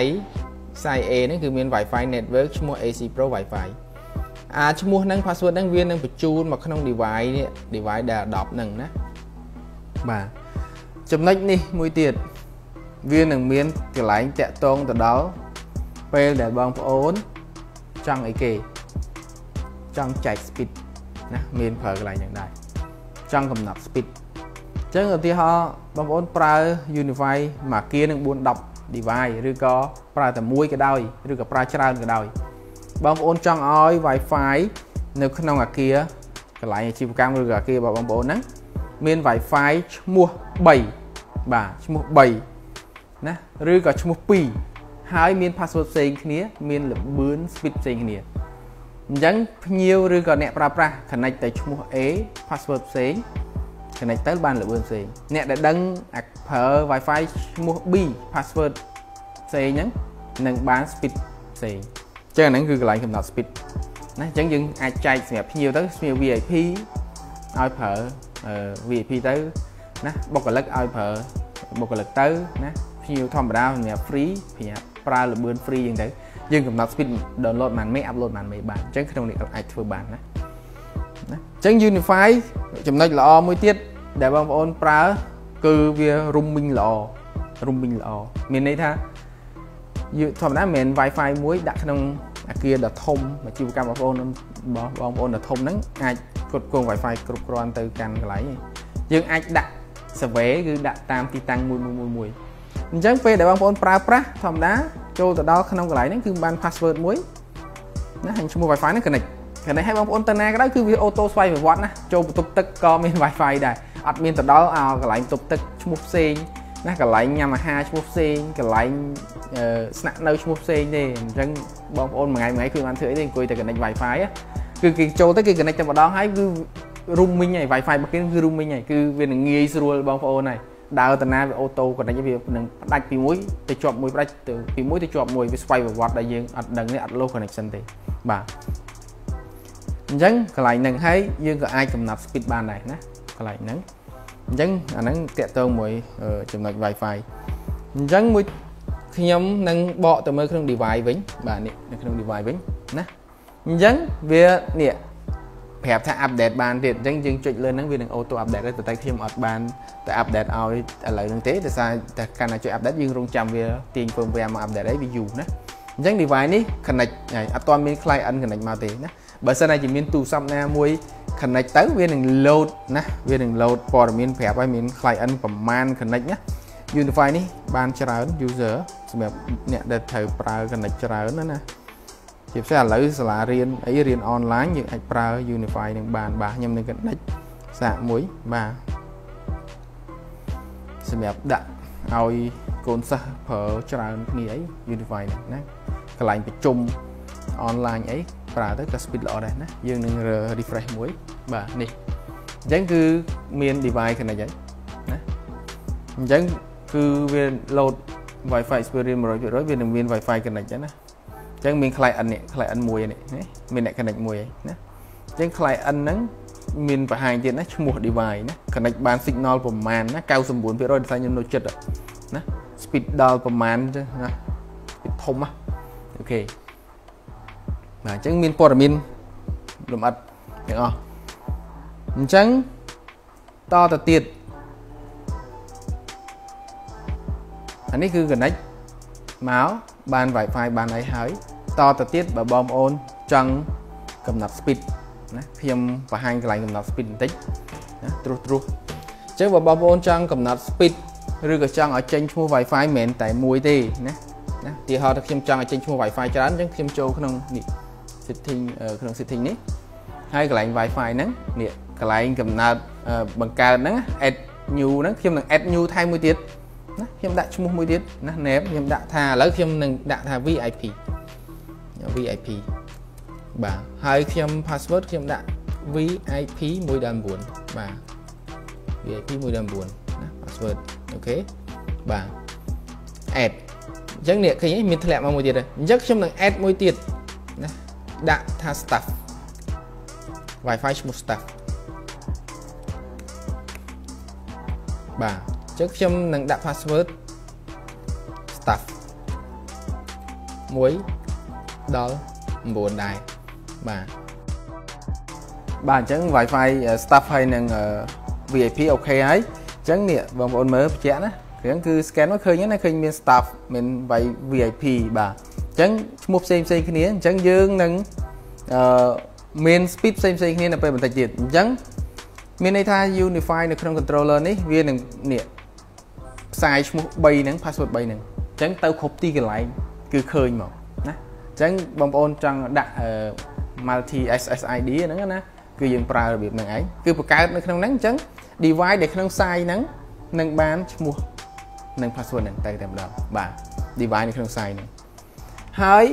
ខ្សែ A ហ្នឹងគឺមាន Wi-Fi network ឈ្មោះ AC Pro Wi-Fi អាឈ្មោះហ្នឹង password ហ្នឹងវានឹងបញ្ជូនមកក្នុង device នេះ device ដែល adopt ហ្នឹងណាបាទចំណុចនេះមួយទៀតវានឹងមានកន្លែងតាក់ទងទៅដល់ពេលដែលបងប្អូនចង់អីគេ ចង់ចែក speed ណាមានប្រើកន្លែងយ៉ាងដែរចង់កំណត់ speed អញ្ចឹងឧទាហរណ៍បងប្អូនប្រើ Unify មួយគានឹង4 10 device ឬក៏ប្រើតែមួយក៏ដោយឬក៏ប្រើច្រើនក៏ដោយបងប្អូនចង់ឲ្យ Wi-Fi នៅក្នុងអាគារកន្លែងអាជីវកម្មឬក៏អាគាររបស់បងប្អូនហ្នឹងមាន Wi-Fi ឈ្មោះ3បាទឈ្មោះ3ណាឬក៏ឈ្មោះ2ហើយមាន password ផ្សេងគ្នា មានល្បឿន speed ផ្សេងគ្នា អញ្ចឹងភ្ញៀវឬក៏អ្នកប្រើប្រាស់ connect តែឈ្មោះ A password ផ្សេង connect ទៅបានល្បឿនផ្សេងអ្នកដែលដឹងប្រើ Wi-Fi ឈ្មោះ B password ផ្សេងហ្នឹងនឹងបាន speed ផ្សេងអញ្ចឹងហ្នឹងគឺកន្លែងកំណត់ speed ណាអញ្ចឹងយើងអាចចែកសម្រាប់ភ្ញៀវទៅភ្ញៀវ VIP ឲ្យប្រើ VIP ទៅណាបុគ្គលិកឲ្យប្រើបុគ្គលិកទៅណាភ្ញៀវធម្មតាសម្រាប់ free ប្រញាប់ប្រើល្បឿន free អញ្ចឹងទៅ យើងកំណត់ speed download បានមេ upload បានមេបានអញ្ចឹងក្នុងនេះអាចធ្វើបានណាណាអញ្ចឹង Unify ចំណុចល្អមួយទៀតដែលបងប្អូនប្រើ គឺវា roaming ល្អ roaming ល្អមានន័យថាធម្មតាមិនមែន Wi-Fi មួយដាក់ក្នុងអាគារដ៏ធំអាជីវកម្មបងប្អូនបងប្អូនដ៏ធំហ្នឹងអាចគ្រប់គ្រង Wi-Fi គ្រប់គ្រាន់ទៅកាន់កន្លែងយើងអាចដាក់ survey គឺដាក់តាមទីតាំងមួយមួយមួយមួយ អញ្ចឹងពេលដែលបងប្អូនប្រើប្រាស់ធម្មតាចូលទៅដល់ក្នុងកន្លែងហ្នឹងគឺបាន password មួយណាហើយឈ្មោះ Wi-Fi ហ្នឹង connect connect ឲ្យបងប្អូនទៅណាក៏ដោយគឺវាអូតូស្វ័យប្រវត្តិណាចូលបន្ទប់ទឹកក៏មាន Wi-Fi ដែរអត់មានទៅដល់កន្លែងបន្ទប់ទឹកឈ្មោះផ្សេងណាកន្លែងញ៉ាំអាហារឈ្មោះផ្សេងកន្លែងស្នាក់នៅឈ្មោះផ្សេងទេអញ្ចឹងបងប្អូនមួយថ្ងៃមួយថ្ងៃគឺបានធ្វើអីទេអង្គុយតែ connect Wi-Fi គឺគេចូលទៅគេ connect តែម្ដងហើយគឺ roaming ហើយ Wi-Fi របស់គេគឺ roaming ហើយគឺវានឹងងាយស្រួលបងប្អូនហើយ ដើរទៅណាវាអូតូ connect វានឹងផ្ដាច់ពីមួយទៅជាប់មួយផ្ដាច់ទៅពីមួយទៅជាប់មួយវាស្វ័យប្រវត្តិដែលយើងអត់ដឹងនេះអត់ low connection ទេបាទអញ្ចឹងកន្លែងហ្នឹងហើយយើងក៏អាចកំណត់ speed បានដែរណាកន្លែងហ្នឹងអញ្ចឹងអាហ្នឹងតាក់ទងមួយចំណុច Wi-Fi អញ្ចឹងមួយខ្ញុំនឹងបកទៅមើលក្នុង device វិញបាទនេះនៅក្នុង device វិញណាអញ្ចឹងវានេះ ប្រាប់ថា update បានទៀតអញ្ចឹងយើងចុចលើហ្នឹងវានឹង auto update ទៅតែខ្ញុំអត់បានទៅ update ឲ្យឥឡូវហ្នឹងទេដោយសារតែកាលណាចុច update យើងរងចាំវាទាញ firmware មក update ឲ្យវាយូរណាអញ្ចឹង device នេះ connect ហើយអត់ទាន់មាន client connect មកទេណាបើសិនតែជាមានទូរស័ព្ទណាមួយ connect ទៅវានឹង load ណាវានឹង load ព័ត៌មានប្រាប់ឲ្យមាន client ប្រមាណ connect ណា Unify នេះបានច្រើន user សម្រាប់អ្នកដែលត្រូវប្រើ connect ច្រើនណាណា ជាពិសេសឥឡូវសាលារៀនអីរៀនអនឡាញយើងអាចប្រើ Unify នឹងបានបាទខ្ញុំនឹង connect សាកមួយបាទសម្រាប់ដាក់ឲ្យកូនសិស្សប្រើច្រើនគ្នាអី Unify ហ្នឹងណាកន្លែងប្រជុំអនឡាញអីប្រើទៅក៏ speed ល្អដែរណាយើងនឹង refresh មួយបាទនេះអញ្ចឹងគឺមាន device connect ហើយណាអញ្ចឹងគឺវា load Wi-Fi experience 100%វានឹងមាន Wi-Fi connect ចឹងណា អញ្ចឹងមាន client នេះ client មួយនេះមានអ្នក connect មួយហើយណាអញ្ចឹង client ហ្នឹងមានបង្ហាញទៀតណាឈ្មោះ device ណា connect បាន signal ប្រមាណណា99%ដោយសារខ្ញុំនៅចិត្តណា speed ដល់ប្រមាណណា speed ធំណាអូខេបាទអញ្ចឹងមានព័ត៌មានលម្អិតទាំងអស់អញ្ចឹងតទៅទៀតអានេះគឺ connect មកបាន Wi-Fi បានអីហើយ តទៅទៀតបើបងប្អូនចង់កំណត់ speed ណាខ្ញុំបង្ហាញកន្លែងកំណត់ speed បន្តិចណាត្រុសត្រុសអញ្ចឹងបើបងប្អូនចង់កំណត់ speed ឬក៏ចង់ឲ្យចេញឈ្មោះ Wi-Fi មិនមែនតែមួយទេណាណាទីហោថាខ្ញុំចង់ឲ្យចេញឈ្មោះ Wi-Fi ច្រើនអញ្ចឹងខ្ញុំចូលក្នុងនេះ setting ក្នុង setting នេះហើយកន្លែង Wi-Fi ហ្នឹងនេះកន្លែងកំណត់បង្កើតហ្នឹង add new ហ្នឹងខ្ញុំនឹង add new ថែមមួយទៀតណាខ្ញុំដាក់ឈ្មោះមួយទៀតណា name ខ្ញុំដាក់ថាឥឡូវខ្ញុំនឹងដាក់ថា VIP VIP បាទហើយខ្ញុំ password ខ្ញុំដាក់ VIP 1.9បាទ VIP 1.9ណា password អូខេបាទ add អញ្ចឹងនេះឃើញមានធ្លាក់មកមួយទៀតអញ្ចឹងខ្ញុំនឹង add មួយទៀតណាដាក់ថា staff Wi-Fi ឈ្មោះ staff បាទអញ្ចឹងខ្ញុំនឹងដាក់ password staff 1 ដល់9ដែរបាទបាទអញ្ចឹង Wi-Fi staff ហើយនឹង VIP អូខេហើយអញ្ចឹងនេះបងប្អូនមើលបញ្ជាក់ណាគ្រឿងគឺ scan មកឃើញណាឃើញមាន staff មាន VIP បាទអញ្ចឹងឈ្មោះផ្សេងផ្សេងគ្នាអញ្ចឹងយើងនឹងអឺមាន speed ផ្សេងផ្សេងគ្នានៅពេលបន្តិចទៀតអញ្ចឹងមានន័យថា unify នៅក្នុង controller នេះវានឹងនេះផ្សាយឈ្មោះ3ហ្នឹង password 3ហ្នឹងអញ្ចឹងទៅគ្រប់ទីកន្លែងគឺឃើញមកណាអញ្ចឹងបងប្អូនចង់ដាក់ multi SSID ហ្នឹងណាគឺយើងប្រើរបៀបហ្នឹងឯងគឺបង្កើតនៅក្នុងហ្នឹងអញ្ចឹង device ដែលក្នុង site ហ្នឹងនឹងបានឈ្មោះនិង password ហ្នឹងទៅតែម្ដងបាទ device នៅក្នុង site ហ្នឹងហើយ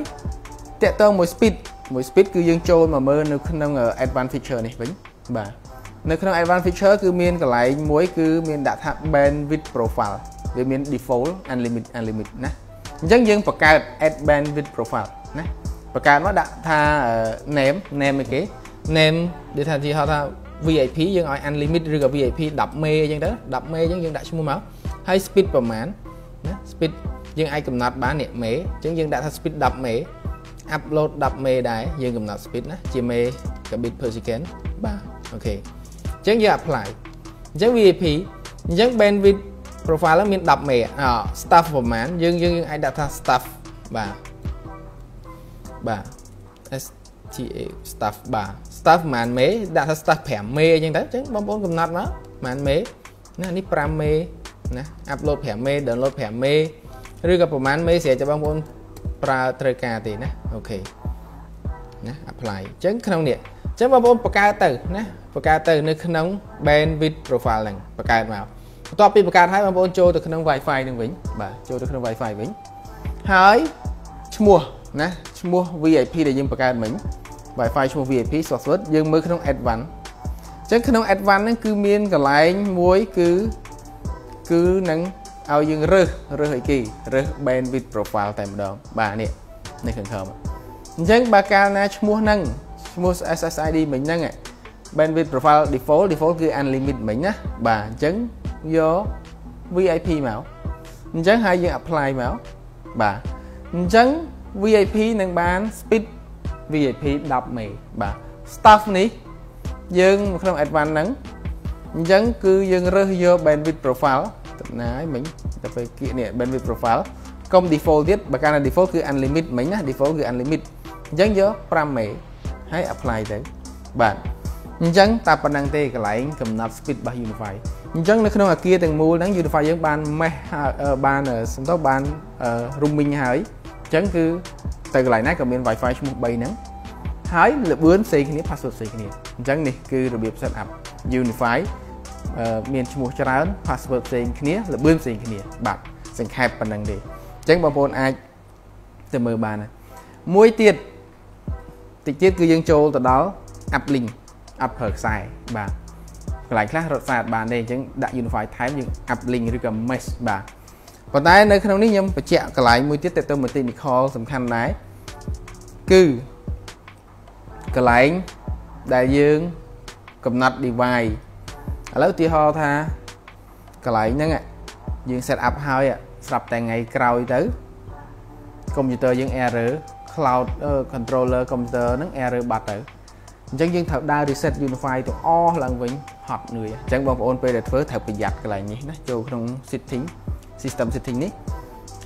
តកតងមួយ speed មួយ speed គឺយើងចូលមកមើលនៅក្នុង advanced feature នេះវិញបាទនៅក្នុង advanced feature គឺមានកន្លែងមួយគឺមានដាក់ថា bandwidth profile វាមាន default unlimited unlimited ណាអញ្ចឹងយើងបង្កើត add bandwidth profile ណាបង្កើតមកដាក់ថា name name អីគេ name ដែលថាជាហៅថា VIP យើងឲ្យ unlimited ឬក៏ VIP 10មេអញ្ចឹងទៅ10មេអញ្ចឹងយើងដាក់ឈ្មោះមកហើយ speed ប្រមាណណា speed យើងអាចកំណត់បាននេះមេអញ្ចឹងយើងដាក់ថា speed 10មេ upload 10មេដែរយើងកំណត់ speed ណាជាមេ kbit per second បាទអូខេអញ្ចឹងយើង apply អញ្ចឹង VIP អញ្ចឹង bandwidth profile មាន10មេអ staff ប្រមាណយើងយើងអាចដាក់ថា staff បាទ បាទ STA staff បាទ staff ប្រហែលមេដាក់ថា staff 5មេអញ្ចឹងទៅអញ្ចឹងបងប្អូនកំណត់មកប្រហែលមេណានេះ5មេណា upload 5មេ download 5មេឬក៏ប្រហែលមេស្រាប់តែបងប្អូនប្រើត្រូវការទេណាអូខេណា apply អញ្ចឹងក្នុងនេះអញ្ចឹងបងប្អូនបង្កើតទៅណាបង្កើតទៅនៅក្នុង bandwidth profile ហ្នឹងបង្កើតមកបន្ទាប់ពីបង្កើតហើយបងប្អូនចូលទៅក្នុង Wi-Fi នឹងវិញបាទចូលទៅក្នុង Wi-Fi វិញហើយឈ្មោះ ណាឈ្មោះ VIP ដែលយើងបង្កើតមិញ Wi-Fi ឈ្មោះ VIP password យើងមើលក្នុង advanced អញ្ចឹងក្នុង advanced ហ្នឹងគឺមានកន្លែងមួយគឺគឺនឹងឲ្យយើងរើសរើសអីគេរើស bandwidth profile តែម្ដងបាទនេះនេះខាងក្រោមអញ្ចឹងបើកាលណាឈ្មោះហ្នឹងឈ្មោះ SSID មិញហ្នឹង bandwidth profile default default គឺ unlimited មិញណាបាទអញ្ចឹងយក VIP មកអញ្ចឹងហើយយើង apply មកបាទអញ្ចឹង VIP នឹងបាន speed VIP 10មេបាទ staff នេះយើងក្នុង advanced ហ្នឹងអញ្ចឹងគឺយើងរើសយក bandwidth profile តំណាយមិញទៅពេលគៀកនេះ bandwidth profile កុំ default ទៀតបើកាលណា default គឺ unlimited មិញណា default គឺ unlimited អញ្ចឹងយក5មេហើយ apply ទៅបាទអញ្ចឹងតែប៉ុណ្្នឹងទេកន្លែងកំណត់ speed របស់ Unify អញ្ចឹងនៅក្នុងអាគារទាំងមូលហ្នឹង Unify យើងបាន mesh បានសំដៅបាន roaming ហើយ អញ្ចឹងគឺទៅកន្លែងណាក៏មាន Wi-Fi ឈ្មោះ3ហ្នឹងហើយលបឿនផ្សេងគ្នា password ផ្សេងគ្នាអញ្ចឹងនេះគឺរបៀប set up Unify មានឈ្មោះច្រើន password ផ្សេងគ្នាលបឿនផ្សេងគ្នា បាទសង្ខេបប៉ុណ្្នឹងទេអញ្ចឹងបងប្អូនអាចទៅមើលបានមួយទៀតតិចទៀតគឺយើងចូលទៅដល់ app link អត់ប្រើខ្សែបាទកន្លែងខ្លះរត់សារបានទេអញ្ចឹងដាក់ Unify ថែមយើង app link ឬក៏ mesh បាទ ប៉ុន្តែនៅក្នុងនេះខ្ញុំបញ្ជាក់កន្លែងមួយទៀតទៅទៅមួយ technical សំខាន់ដែរគឺកន្លែងដែលយើងកំណត់ device ឥឡូវឧទាហរណ៍ថាកន្លែងហ្នឹងយើង set up ហើយស្រាប់តែថ្ងៃក្រោយទៅកុំព្យូទ័រយើង error cloud controller កុំព្យូទ័រហ្នឹង error បាត់ទៅអញ្ចឹងយើងត្រូវដើរ reset unify ទាំងអស់ឡើងវិញហត់នឿយអញ្ចឹងបងប្អូនពេលដែលធ្វើត្រូវប្រយ័ត្នកន្លែងនេះណាចូលក្នុង setting system setting នេះ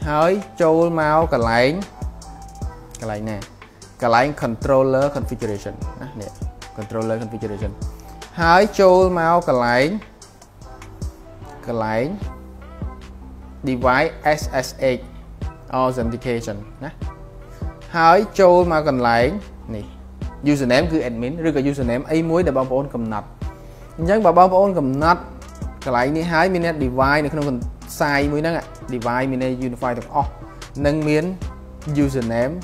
ហើយចូលមកកន្លែងកន្លែងណាកន្លែង controller configuration ណានេះ controller configuration ហើយចូលមកកន្លែងកន្លែង device SSH authentication ណាហើយចូលមកកន្លែងនេះ username គឺ admin ឬក៏ username អីមួយដែលបងប្អូនកំណត់អញ្ចឹងបើបងប្អូនកំណត់កន្លែងនេះហើយមាន device នៅក្នុង ខ្សែមួយហ្នឹង device មាន unify ទាំងអស់និងមាន username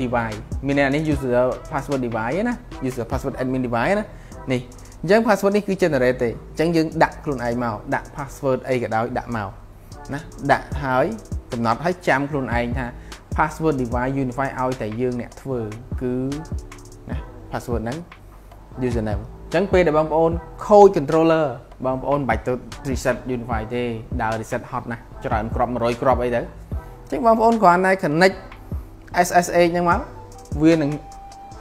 device មានអានេះ user password device ណា user password admin device ណានេះអញ្ចឹង password នេះគឺ generate ទេអញ្ចឹងយើងដាក់ខ្លួនឯងមកដាក់ password អីក៏ដោយដាក់មកណាដាក់ហើយកំណត់ឲ្យចាំខ្លួនឯងថា password device unify ឲ្យតែយើងអ្នកធ្វើគឺណា password ហ្នឹង username អញ្ចឹងពេលដែលបងប្អូនខូច controller បងប្អូនមិនបាច់ទៅ reset unify ទេដើរ reset hot ណាច្រើនគ្រាប់100គ្រាប់អីទៅអញ្ចឹងបងប្អូនគ្រាន់តែ connect SSH ហ្នឹងមកវានឹង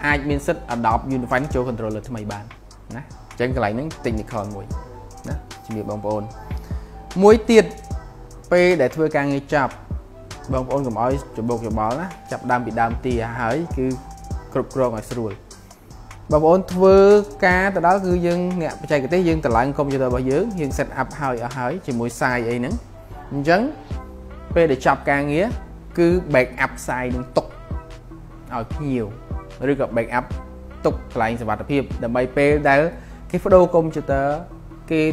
អាចមានសិទ្ធ adopt unify ចូល controller ថ្មីបានណាអញ្ចឹងកន្លែងហ្នឹង technical មួយណាជំរាបបងប្អូនមួយទៀតពេលដែលធ្វើការងារចប់បងប្អូនកុំឲ្យច្បុកច្បល់ណាចាប់ដើមពីដើមទីហើយគឺគ្រប់គ្រងឲ្យស្រួល បងប្អូនធ្វើការទៅដល់គឺយើងអ្នកបច្ចេកទេសយើងតម្លើងកុំព្យូទ័ររបស់យើងយើង set up ហើយអស់ហើយជាមួយ site អីហ្នឹងអញ្ចឹងពេលដែលចាប់ការងារគឺ back up site នឹងទុកឲ្យភ្ញៀវឬក៏ back up ទុកកន្លែងសុវត្ថិភាពដើម្បីពេលដែលគេបដូរកុំព្យូទ័រគេ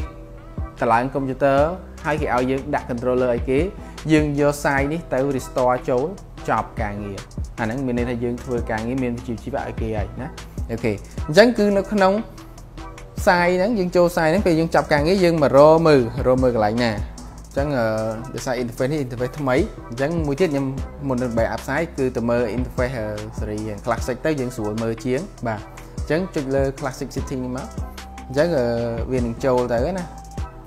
តម្លើងកុំព្យូទ័រហើយគេឲ្យយើងដាក់ controller ឲ្យគេយើងយក site នេះទៅ restore ចូលចប់ការងារអាហ្នឹងមានន័យថាយើងធ្វើការងារមានវិជ្ជាជីវៈឲ្យគេហើយណា អូខេអញ្ចឹងគឺនៅក្នុង site ហ្នឹងយើងចូល site ហ្នឹងពេលយើងចាប់ការងារយើងមករមើលរមើលកន្លែងណាអញ្ចឹងដោយសារ interface នេះ interface ថ្មីអញ្ចឹងមួយទៀតខ្ញុំមុននឹងបែរ app site គឺទៅមើល interface សេរី classic ទៅយើងស្រួលមើលជាងបាទអញ្ចឹងចុចលើ classic setting នេះមកអញ្ចឹងវានឹងចូលទៅណា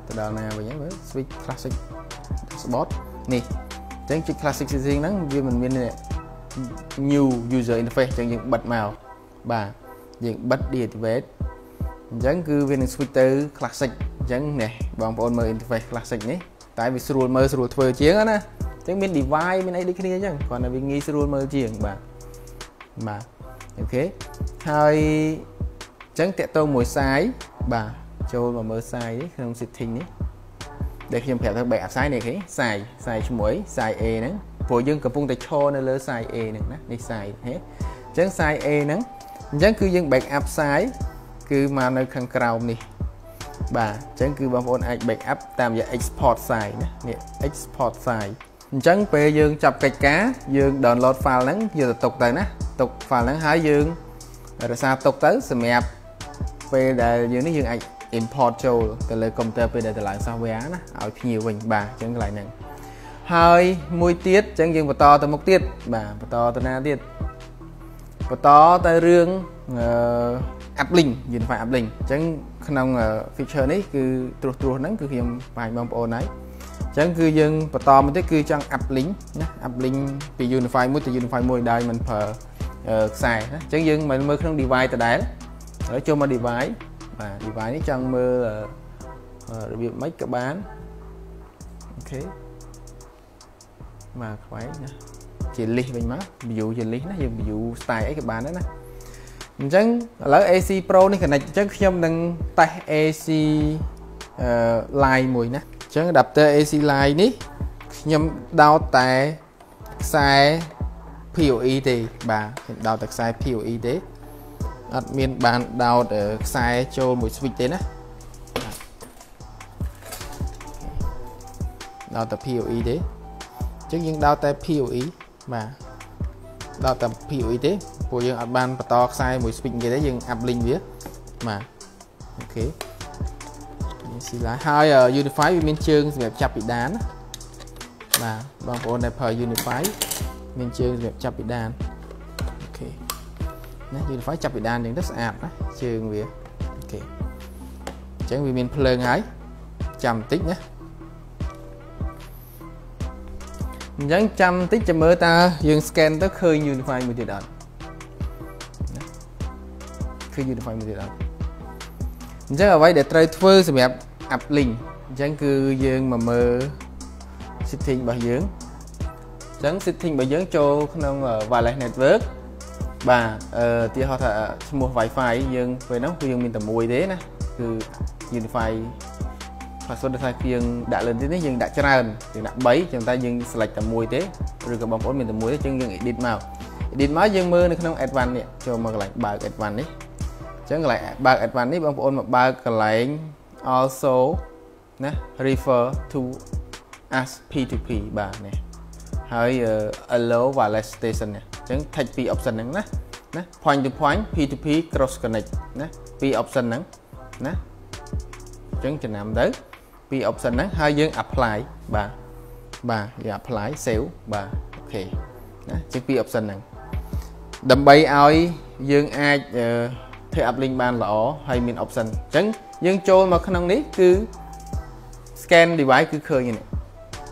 ទៅដល់ណាវិញមើល switch classic dashboard នេះអញ្ចឹងចុច classic setting ហ្នឹងវាមិនមាន new user interface អញ្ចឹងយើងបិទមកបាទ យើងបិទ deactivate អញ្ចឹងគឺវានឹង switch ទៅ classic អញ្ចឹងនេះបងប្អូនមើល interface classic នេះតែវាស្រួលមើលស្រួលធ្វើជាងណាអញ្ចឹងមាន device មានអីដូចគ្នាអញ្ចឹងគ្រាន់តែវាងាយស្រួលមើលជាងបាទបាទអូខេហើយអញ្ចឹងតាក់ទងមួយ site បាទចូលមកមើល site នេះក្នុង setting នេះដែលខ្ញុំប្រាប់ថា backup site នេះគេ site site ឈ្មោះ site A ហ្នឹងព្រោះយើងកំពុងតែឈរនៅលើ site A ហ្នឹងណានេះ site ហេអញ្ចឹង site A ហ្នឹង អញ្ចឹងគឺយើង backup site គឺមកនៅខាងក្រោមនេះបាទអញ្ចឹងគឺបងប្អូនអាច backup តាមរយៈ export file ណានេះ export file អញ្ចឹងពេលយើងចាប់កិច្ចការយើង download file ហ្នឹងយកទៅទុកទៅណាទុក file ហ្នឹងហើយយើងរក្សាទុកទៅសម្រាប់ពេលដែលយើងនេះយើងអាច import ចូលទៅលើ computer ពេលដែលតម្លើង software ណាឲ្យភ្ញៀវវិញបាទអញ្ចឹងកន្លែងហ្នឹងហើយមួយទៀតអញ្ចឹងយើងបន្តទៅមុខទៀតបាទបន្តទៅណាទៀត បន្តទៅរឿងអឺ app link Unify app link អញ្ចឹងក្នុង feature នេះគឺត្រួសត្រាសហ្នឹងគឺខ្ញុំបង្ហាញបងប្អូនហើយអញ្ចឹងគឺយើងបន្តមកទៀតគឺចង់ app link ណា app link ពី Unify មួយទៅ Unify មួយដោយមិនប្រើខ្សែណាអញ្ចឹងយើងមកមើលក្នុង device ដដែលហើយចូលមក device បាទ device នេះចង់មើលរបៀបម៉េចក៏បានអូខេមកខ្វែងណា ជា list វិញមក view ជា list ណាយើង view style អីក៏បានដែរណាអញ្ចឹងឥឡូវ AC Pro នេះ connect អញ្ចឹងខ្ញុំនឹងតេស្ត AC line មួយណាអញ្ចឹង adapter AC line នេះខ្ញុំដោតតែខ្សែ PoE ទេបាទខ្ញុំដោតតែខ្សែ PoE ទេអត់មានបានដោតខ្សែចូលមួយ switch ទេណាដោតតែ PoE ទេអញ្ចឹងយើងដោតតែ PoE បាទដល់តែ PoE ទេព្រោះយើងអត់បានបន្តខ្សែមួយ switch គេទេយើង up link វាបាទអូខេនេះស៊ីឡាហើយ Unify វាមានជើងសម្រាប់ចាប់ពីដានបាទបងប្អូនដែលប្រើ Unify មានជើងសម្រាប់ចាប់ពីដានអូខេណា Unify ចាប់ពីដានយ៉ាងទៅស្អាតណាជើងវាអូខេអញ្ចឹងវាមានភ្លើងហើយចាំបន្តិចណា អញ្ចឹងចាំបន្តិចចាំមើលតើយើង scan ទៅឃើញ unify មួយទៀតអត់ឃើញ unify មួយទៀតអត់អញ្ចឹងអ្វីដែលត្រូវធ្វើសម្រាប់ app link អញ្ចឹងគឺយើងមកមើល setting របស់យើងអញ្ចឹង setting របស់យើងចូលក្នុង wireless network បាទអឺទីហោះថាឈ្មោះ Wi-Fi យើងពេលហ្នឹងគឺយើងមានតែមួយទេណាគឺ Unify password ដែលថាយើងដាក់លើនេះយើងដាក់ច្រើនយើងដាក់3ចឹងតែយើង select តែមួយទេឬក៏បងប្អូនមានតែមួយទេចឹងយើង edit មក edit មកយើងមើលនៅក្នុង advanced នេះចូលមកកន្លែងបើក advanced នេះចឹងកន្លែងបើក advanced នេះបងប្អូនមកបើកកន្លែង also ណា refer to as p2p បាទនេះហើយ allow wireless station នេះអញ្ចឹង touch ពី option ហ្នឹងណាណា point to point p2p cross connect ណាពី option ហ្នឹងណាអញ្ចឹងចំណាំទៅ ពី option ហ្នឹងហើយយើង apply បាទបាទយើង apply save បាទអូខេណាជាពី option ហ្នឹងដើម្បីឲ្យយើងអាចធ្វើ up link បានល្អហើយមាន option អញ្ចឹងយើងចូលមកក្នុងនេះគឺ scan device គឺឃើញនេះ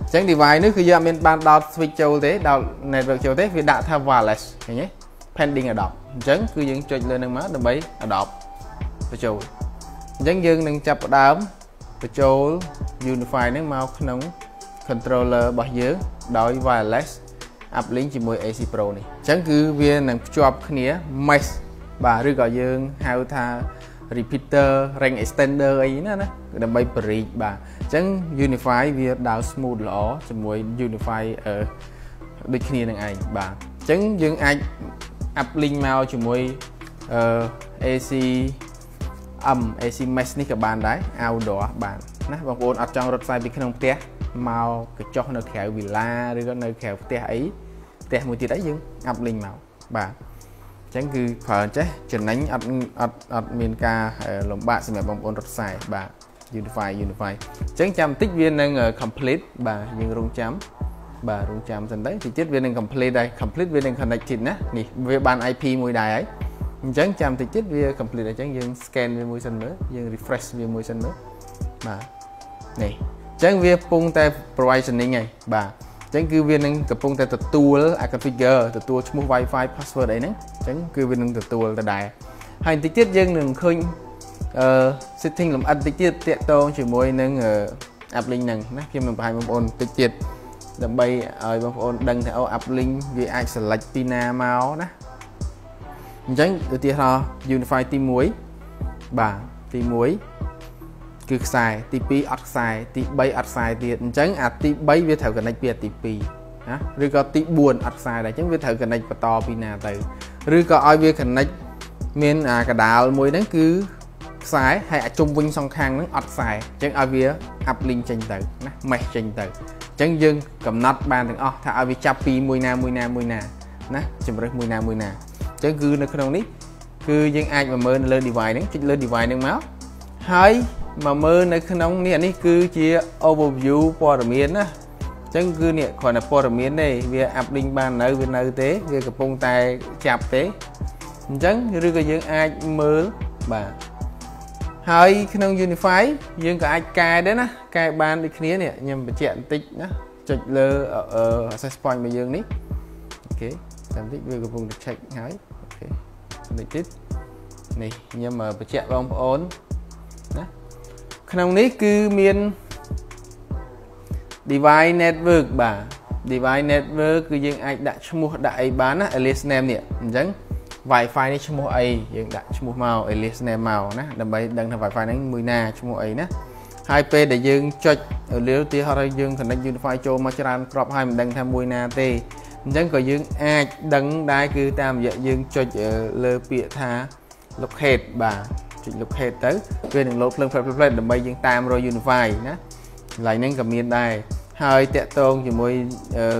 អញ្ចឹង device នេះគឺយើងអត់មានបានដោត switch ចូលទេដោត network ចូលទេវាដាក់ថា wireless ឃើញទេ pending adopt អញ្ចឹងគឺយើងចុចលើនឹងមកដើម្បី adopt បញ្ចូលអញ្ចឹងយើងនឹងចាប់ផ្ដើម បញ្ចូល Unify ហ្នឹងមកក្នុង controller របស់យើងដោយ wireless uplink ជាមួយ AC Pro នេះអញ្ចឹងគឺវានឹងភ្ជាប់គ្នា mesh បាទឬក៏យើងហៅថា repeater ring extender អីណាណាដើម្បីបរិយាបាទអញ្ចឹង Unify វាដើរ smooth ល្អជាមួយ Unify អឺដូចគ្នានឹងឯងបាទអញ្ចឹងយើងអាច up link មកជាមួយអឺ AC M AC mesh នេះក៏បានដែរ outdoor បានណាបងប្អូនអត់ចង់រត់ផ្សាយពីក្នុងផ្ទះមកកញ្ចុះនៅក្រៅវិឡាឬក៏នៅក្រៅផ្ទះអីផ្ទះមួយទៀតអីយើងអាប់លីងមកបាទអញ្ចឹងគឺប្រើចេះចំណេញអត់អត់អត់មានការលំបាកសម្រាប់បងប្អូនរត់ផ្សាយបាទ Unify Unify អញ្ចឹងចាំបន្តិចវានឹង complete បាទយើងរងចាំបាទរងចាំសិនទៅទីទៀតវានឹង complete ដែរ complete វានឹង connected ណានេះវាបាន IP មួយដែរហើយ អញ្ចឹងចាំតិចទៀតវា complete អញ្ចឹងយើង scan វាមួយសិនមើលយើង refresh វាមួយសិនមើលបាទនេះអញ្ចឹងវាកំពុងតែ provisioning ហើយបាទអញ្ចឹងគឺវានឹងកំពុងតែទទួលអា configure ទទួលឈ្មោះ Wi-Fi password អីហ្នឹងអញ្ចឹងគឺវានឹងទទួលដដែលហើយបន្តិចទៀតយើងនឹងឃើញអឺ setting លម្អិតតិចទៀតតាក់ទងជាមួយនឹង app link ហ្នឹងណាខ្ញុំនឹងបង្ហាញបងប្អូនតិចទៀតដើម្បីឲ្យបងប្អូនដឹងថាអូ app link វាអាច select ពីណាមកណា អញ្ចឹងឧទាហរណ៍ Unify ទី1បាទទី1គឺខ្សែទី2អត់ខ្សែទី3អត់ខ្សែទៀតអញ្ចឹងអាទី3វាត្រូវ connect ពីអាទី2ណាឬក៏ទី4អត់ខ្សែដែរអញ្ចឹងវាត្រូវ connect បន្តពីណាទៅឬក៏ឲ្យវា connect មានអាកដាលមួយហ្នឹងគឺខ្សែហើយអាចជុំវិញសងខាងហ្នឹងអត់ខ្សែអញ្ចឹងឲ្យវា up link ចេញទៅណា mesh ចេញទៅអញ្ចឹងយើងកំណត់បានទាំងអស់ថាឲ្យវាចាប់ពីមួយណាមួយណាមួយណាណាជំរើសមួយណាមួយណា អញ្ចឹងគឺនៅក្នុងនេះគឺយើងអាចមកមើលនៅលើ device ហ្នឹងចុចលើ device ហ្នឹងមកហើយមកមើលនៅក្នុងនេះអានេះគឺជា overview ព័ត៌មានណាអញ្ចឹងគឺនេះគ្រាន់តែព័ត៌មានទេវា up link បាននៅវានៅទេវាកំពុងតែចាប់ទេអញ្ចឹងឬក៏យើងអាចមើលបាទហើយក្នុង Unify យើងក៏អាចកែដែរណាកែបានដូចគ្នានេះខ្ញុំបញ្ជាក់បន្តិចណាចុចលើ access point របស់យើងនេះអូខេតែបន្តិចវាកំពុងតែ check ហើយអូខេ បន្តិចទៀតនេះខ្ញុំបញ្ជាក់បងប្អូនណាក្នុងនេះគឺមាន device network បាទ device network គឺយើងអាចដាក់ឈ្មោះដាក់អីបានណា alias name នេះអញ្ចឹង Wi-Fi នេះឈ្មោះអីយើងដាក់ឈ្មោះមក alias name មកណាដើម្បីដឹងថា Wi-Fi ហ្នឹងមួយណាឈ្មោះអីណាហើយពេលដែលយើងចុចលាវទីហោះយើង connect Unify ចូលមកច្រើនក្របហើយមិនដឹងថាមួយណាទេ អញ្ចឹងក៏យើងអាចដឹងដែរគឺតាមរយៈយើងចុចលើពាក្យថា locate បាទចុច locate ទៅវានឹង load ភ្លើង flat flat ដើម្បីយើងតាមរក Unify ណាកន្លែងហ្នឹងក៏មានដែរហើយតាក់ទងជាមួយ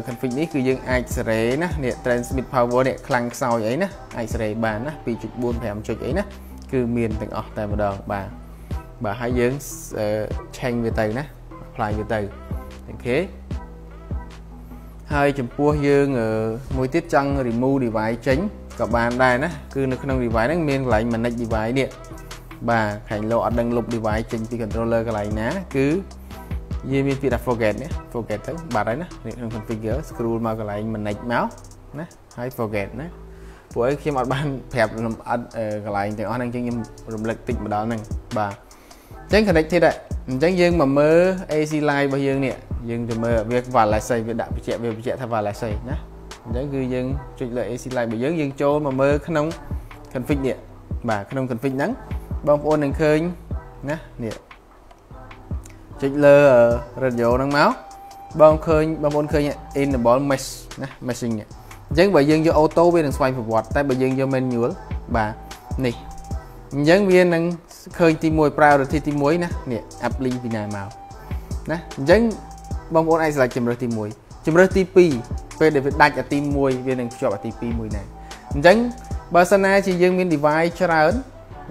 config នេះគឺយើងអាចសេរីណានេះ transmit power នេះខ្លាំងខ្សោយអីណាអាចសេរីបានណា2.4 5ចុចអីណាគឺមានទាំងអស់តែម្ដងបាទបាទហើយយើងឆេញវាទៅណា apply វាទៅអូខេ ហើយចំពោះយើងមួយទៀតចង់ remove device ចេញក៏បានដែរណាគឺនៅក្នុង device ហ្នឹងមានកន្លែង manage device នេះបាទខាងលោកអត់ដឹងលុប device ចេញពី controller កន្លែងណាគឺយើងមានពាក្យថា forget នេះ forget ទៅបាត់ហើយណាក្នុង configure scroll មកកន្លែង manage មកណាហើយ forget ណាពួកឯងខ្ញុំអត់បានប្រាប់លំអិតកន្លែងទាំងអស់ហ្នឹងអញ្ចឹងខ្ញុំរំលឹកតិចម្ដងហ្នឹងបាទអញ្ចឹង connected ដែរ អញ្ចឹងយើងមកមើល AC line របស់យើងនេះយើងទៅមើលវា wireless វាដាក់បញ្ជាក់វាបញ្ជាក់ថា wireless ណាអញ្ចឹងគឺយើងចុចលើ AC line របស់យើងយើងចូលមកមើលក្នុង config នេះបាទក្នុង config ហ្នឹងបងប្អូននឹងឃើញណានេះចុចលើ radio ហ្នឹងមកបងឃើញបងប្អូនឃើញ enable mesh ណា meshing នេះអញ្ចឹងបើយើងយក auto វានឹងស្វ័យប្រវត្តិតែបើយើងយក manual បាទនេះ អញ្ចឹងវានឹងឃើញទី1 priority ទី1ណានេះ app link ពីណាមកណាអញ្ចឹងបងប្អូនអាច select ជំរើសទី1ជំរើសទី2ពេលដែលវាដាច់អាទី1វានឹងភ្ជាប់អាទី2មួយណាអញ្ចឹងបើសិនណាជាយើងមាន device ច្រើន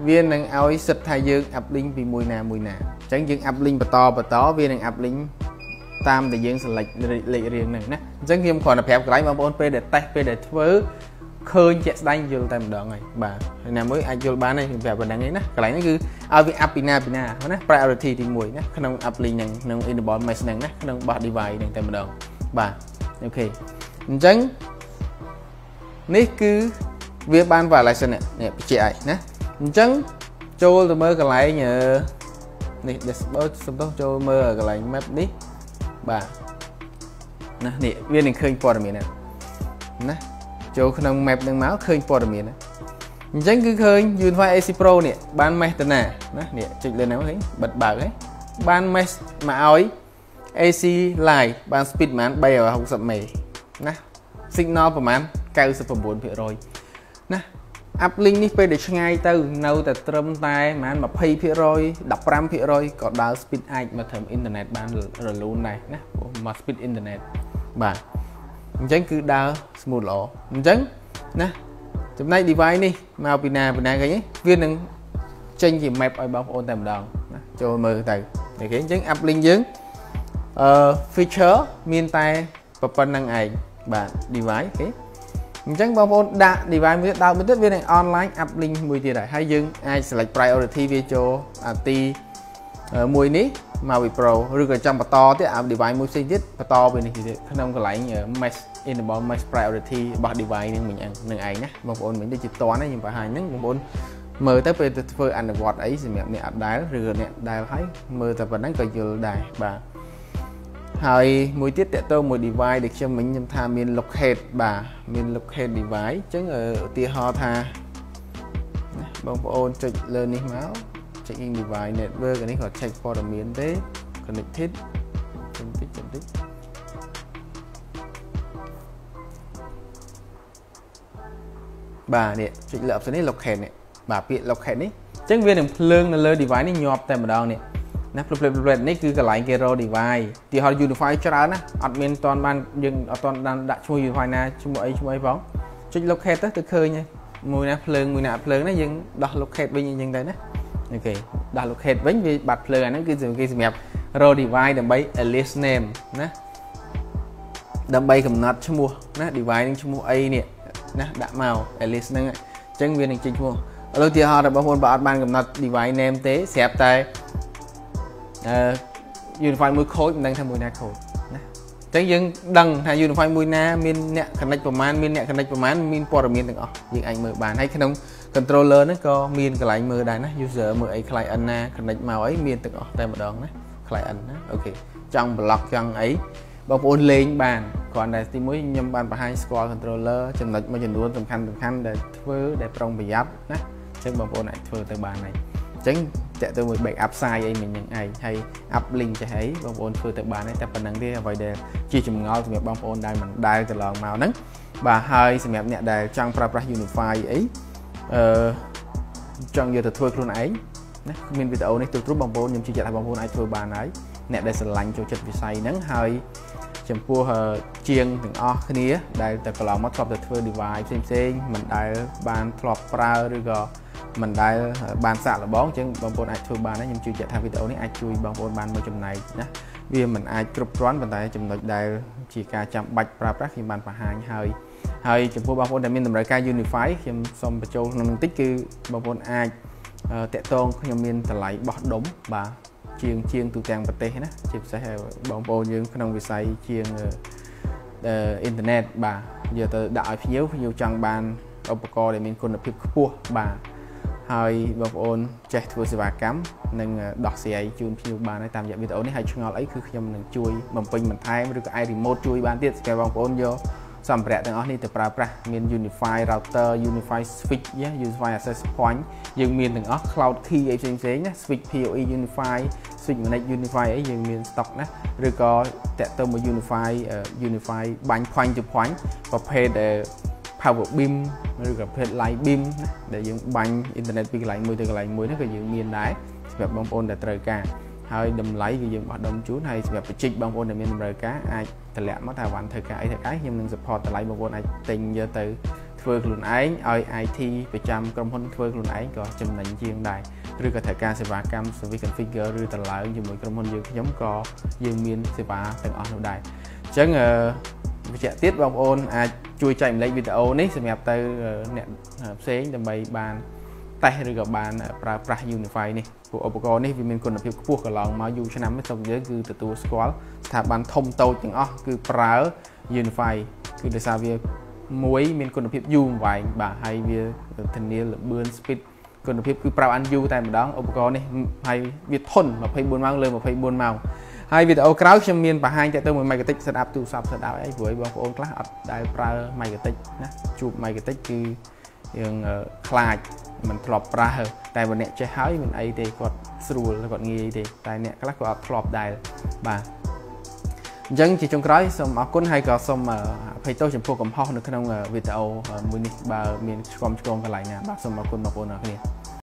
វានឹងឲ្យសិតថាយើង app link ពីមួយណាមួយណាអញ្ចឹងយើង app link បន្តបន្តវានឹង app link តាមដែលយើង select លេខរៀងហ្នឹងណាអញ្ចឹងខ្ញុំគ្រាន់តែប្រាប់កន្លែងបងប្អូនពេលដែលតេស្តពេលដែលធ្វើ ឃើញជាក់ស្ដែងយល់តែម្ដងហើយបាទហើយណាមួយអាចយល់បានហើយខ្ញុំប្រាប់ប៉ុណ្្នឹងឯណាកន្លែងហ្នឹងគឺឲ្យវា up ពីណាពីណាណា priority ទី1ណាក្នុង app link ហ្នឹងក្នុង enable mesh ហ្នឹងណាក្នុងបោះ device ហ្នឹងតែម្ដងបាទអូខេអញ្ចឹងនេះគឺវាបាន violation នេះបញ្ជាក់ហើយណាអញ្ចឹងចូលទៅមើលកន្លែងនេះ dashboard សំដៅចូលមើលកន្លែង map នេះបាទណានេះវានឹងឃើញព័ត៌មានណា ចូលក្នុង map នឹងមកឃើញព័ត៌មានណាអញ្ចឹងគឺឃើញ Unify AC Pro នេះបាន mesh ទៅណាណានេះចុចលើហ្នឹងឃើញបិទបើកហើយបាន mesh មកឲ្យ AC Live បាន speed ប្រហែល360មេណា signal ប្រហែល99%ណាអាប់ link នេះពេលដែលឆ្ងាយទៅនៅតែត្រឹមតែប្រហែល20% 15%ក៏ដើរ speed អាចមកត្រឹមអ៊ីនធឺណិតបានរលូនដែរណាមក speed អ៊ីនធឺណិតបាទ អញ្ចឹងគឺដើរ smooth ល្អអញ្ចឹងណាចំណែក device នេះមកពីណាពីណាគេវានឹងចេញជា map ឲ្យបងប្អូនតែម្ដងណាចូលមើលទៅអូខេអញ្ចឹង app link យើងអឺ feature មានតែប៉ុណ្្នឹងឯងបាទ device អូខេអញ្ចឹងបងប្អូនដាក់ device មួយទៀតដើមមួយទៀតវានឹង online app link មួយទៀតហើយហើយយើងអាច select priority វាចូលអាទីមួយនេះ មក Pro ឬក៏ចង់បន្តទៀតអា device មួយផ្សេងទៀតបន្តពីនេះទៀតក្នុងកន្លែង mesh enable mesh priority របស់ device នឹងមិញនឹងឯងណាបងប្អូនមិញដូចជាតន់ខ្ញុំបង្ហាញហ្នឹងបងប្អូនមើលទៅពេលទៅធ្វើអនុវត្តអីសម្រាប់អ្នកអត់ដែលឬអ្នកដែលហើយមើលតែប៉ុណ្ណឹងក៏យល់ដែរបាទហើយមួយទៀតតកតទៅមួយ device ដែលខ្ញុំមិញខ្ញុំថាមាន locate បាទមាន locate device អញ្ចឹងឧទាហរណ៍ថាបងប្អូនចុចលើនេះមក checking device network នេះគាត់ check ព័ត៌មានទេ connected ចុចតិចចុចតិចបាទនេះចុចលើ option នេះ locate នេះបាទពាក្យ locate នេះអញ្ចឹងវានឹងភ្លើងនៅលើ device នេះញាប់តែម្ដងនេះណាផ្លុតផ្លុតផ្លុតនេះគឺកន្លែងគេរក device ទីហោ Unify ច្រើនណាអត់មានតន់បានយើងអត់តន់ដាក់ឈ្មោះ Unify ណាឈ្មោះអីឈ្មោះអីផងចុច locate ទៅទៅឃើញមួយណាភ្លើងមួយណាភ្លើងណាយើងដោះ locate វិញអញ្ចឹងទៅណា អូខេដោះ locate វិញវាបាត់ភ្លើងអាហ្នឹងគឺគេសម្រាប់ row device ដើម្បី alias name ណាដើម្បីកំណត់ឈ្មោះណា device នឹងឈ្មោះអីនេះណាដាក់មក alias ហ្នឹងអញ្ចឹងវានឹងចេញឈ្មោះឥឡូវទីហោរបស់បងប្អូនបើអត់បានកំណត់ device name ទេស្រាប់តែអឺ Unify មួយខូចមិនដឹងថាមួយណាខូចណាអញ្ចឹងយើងដឹងថា Unify មួយណាមានអ្នក connect ប្រមាណមានអ្នក connect ប្រមាណមានព័ត៌មានទាំងអស់យើងអាចមើលបានហើយក្នុង controller ហ្នឹងក៏មានកន្លែងមើលដែរណា user មើលអី client ណា connect មកអីមានទាំងអស់តែម្ដងណា client ណាអូខេចង់ block ចង់អីបងប្អូនលេងបានគ្រាន់តែទីមួយខ្ញុំបានបង្ហាញស្គាល់ controller ចំណុចមួយចំនួនសំខាន់សំខាន់ដែលធ្វើដែលប្រុងប្រយ័ត្នណាអញ្ចឹងបងប្អូនអាចធ្វើទៅបានហើយអញ្ចឹងតាក់ទៅមួយ backup site អីមិញហ្នឹងឯងហើយ up link ចេះអីបងប្អូនធ្វើទៅបានតែប៉ុណ្្នឹងទេអ្វីដែលជាចម្ងល់សម្រាប់បងប្អូនដែលមិនដែលកន្លងមកហ្នឹងបាទហើយសម្រាប់អ្នកដែលចង់ប្រើប្រាស់ Unify អី អឺចង់យកទៅធ្វើខ្លួនឯងណាមានវីដេអូនេះទូទ្រូបងប្អូនខ្ញុំជឿជាក់ថាបងប្អូនអាចធ្វើបានហើយអ្នកដែលស្រឡាញ់ចូលចិត្តវិស័យហ្នឹងហើយចំពោះជាងទាំងអស់គ្នា ដែលតែកន្លងមកធ្លាប់តែធ្វើ device ផ្សេងផ្សេងមិនដែលបានធ្លាប់ប្រើឬក៏មិនដែលបានសាកល្បងអញ្ចឹងបងប្អូនអាចធ្វើបានហើយខ្ញុំជឿជាក់ថាវីដេអូនេះអាចជួយបងប្អូនបានមួយចំណែកណាវាមិនអាចគ្រប់គ្រាន់ប៉ុន្តែចំណុចដែលជាការចាំបាច់ប្រើប្រាស់ខ្ញុំបានបង្ហាញហើយ ហើយចំពោះបងប្អូនដែលមានតម្រូវការ Unify ខ្ញុំសូមបញ្ចូលក្នុងនឹងតិចគឺបងប្អូនអាចតាក់ទងខ្ញុំមានតម្លៃបោះដុំបាទជាងជាងទូទាំងប្រទេសណាជាពិសេសបងប្អូនយើងក្នុងវិស័យជាងអ៊ីនធឺណិតបាទយកទៅដាក់ឲ្យភ្ញៀវភ្ញៀវចង់បានឧបករណ៍ដែលមានគុណភាពខ្ពស់បាទហើយបងប្អូនចេះធ្វើសេវាកម្មនិងដោះស្រាយជូនភ្ញៀវបានហើយតាមរយៈវីដេអូនេះហើយឆ្ងល់អីគឺខ្ញុំនឹងជួយបំពេញបន្ថែមឬក៏អាច remote ជួយបានទៀតស្គាល់បងប្អូនយក សម្ភារៈទាំងអស់នេះទៅប្រើប្រាស់មាន Unify router Unify switch ណា Unify access point យើងមានទាំងអស់ cloud key អីផ្សេងផ្សេងណា switch PoE Unify switch manage Unify អីយើងមាន stock ណាឬក៏តាក់ទងមក Unify Unify បាញ់ point to point ប្រភេទ power beam ឬក៏ប្រភេទ light beam ណាដែលយើងបាញ់អ៊ីនធឺណិតពីកន្លែងមួយទៅកន្លែងមួយហ្នឹងក៏យើងមានដែរសម្រាប់បងប្អូនដែលត្រូវការ ហើយតម្លៃគឺយើងបោះដុំជូនហើយសម្រាប់បច្ចេកបងប្អូនដែលមានតម្រូវការអាចតម្លាក់មកថាវ៉ាន់ធ្វើការអីធ្វើការខ្ញុំនឹង support តម្លៃបងប្អូនអាចទិញយកទៅធ្វើខ្លួនឯងឲ្យ IT ប្រចាំក្រុមហ៊ុនធ្វើខ្លួនឯងក៏ចំណេញជាងដែរឬក៏ត្រូវការសេវាកម្ម service configure ឬតម្លើងជាមួយក្រុមហ៊ុនយើងខ្ញុំក៏យើងមានសេវាទាំងអស់នោះដែរអញ្ចឹងអឺបញ្ជាក់ទៀតបងប្អូនអាចជួយចែកម្លែកវីដេអូនេះសម្រាប់ទៅអ្នកផ្សេងដើម្បីបាន តេស្តឬក៏បានប្រើប្រាស់ Unify នេះពួកឧបករណ៍នេះវាមានគុណភាពខ្ពស់កន្លងមកយូរឆ្នាំស្រុកយើងគឺទទួលស្គាល់ស្ថាប័នធំតូចទាំងអស់គឺប្រើ Unify គឺដោយសារវាមួយមានគុណភាពយូរអង្វែងបាទហើយវាធានាល្បឿន speed គុណភាពគឺប្រើបានយូរតែម្ដងឧបករណ៍នេះហើយវាធន់24ម៉ោងលើ24ម៉ោងហើយវីដេអូក្រោយខ្ញុំមានបង្ហាញតទៅមួយ Megatic setup ទូរស័ព្ទ setup អីព្រោះបងប្អូនខ្លះអត់ដែលប្រើ Megatic ណាជួប Megatic គឺយើងខ្លាច មិនធ្លាប់ប្រើតែបើអ្នកចេះហើយមិនអីទេគាត់ស្រួលគាត់ងាយទេតែអ្នកខ្លះគាត់អត់ធ្លាប់ដែរបាទអញ្ចឹងជាចុងក្រោយសូមអរគុណហើយក៏សូមអភ័យទោសចំពោះកំហុសនៅក្នុងវីដេអូមួយនេះបើមានឆ្គំឆ្គងកន្លែងណាបាទសូមអរគុណបងប្អូនអរគ្នា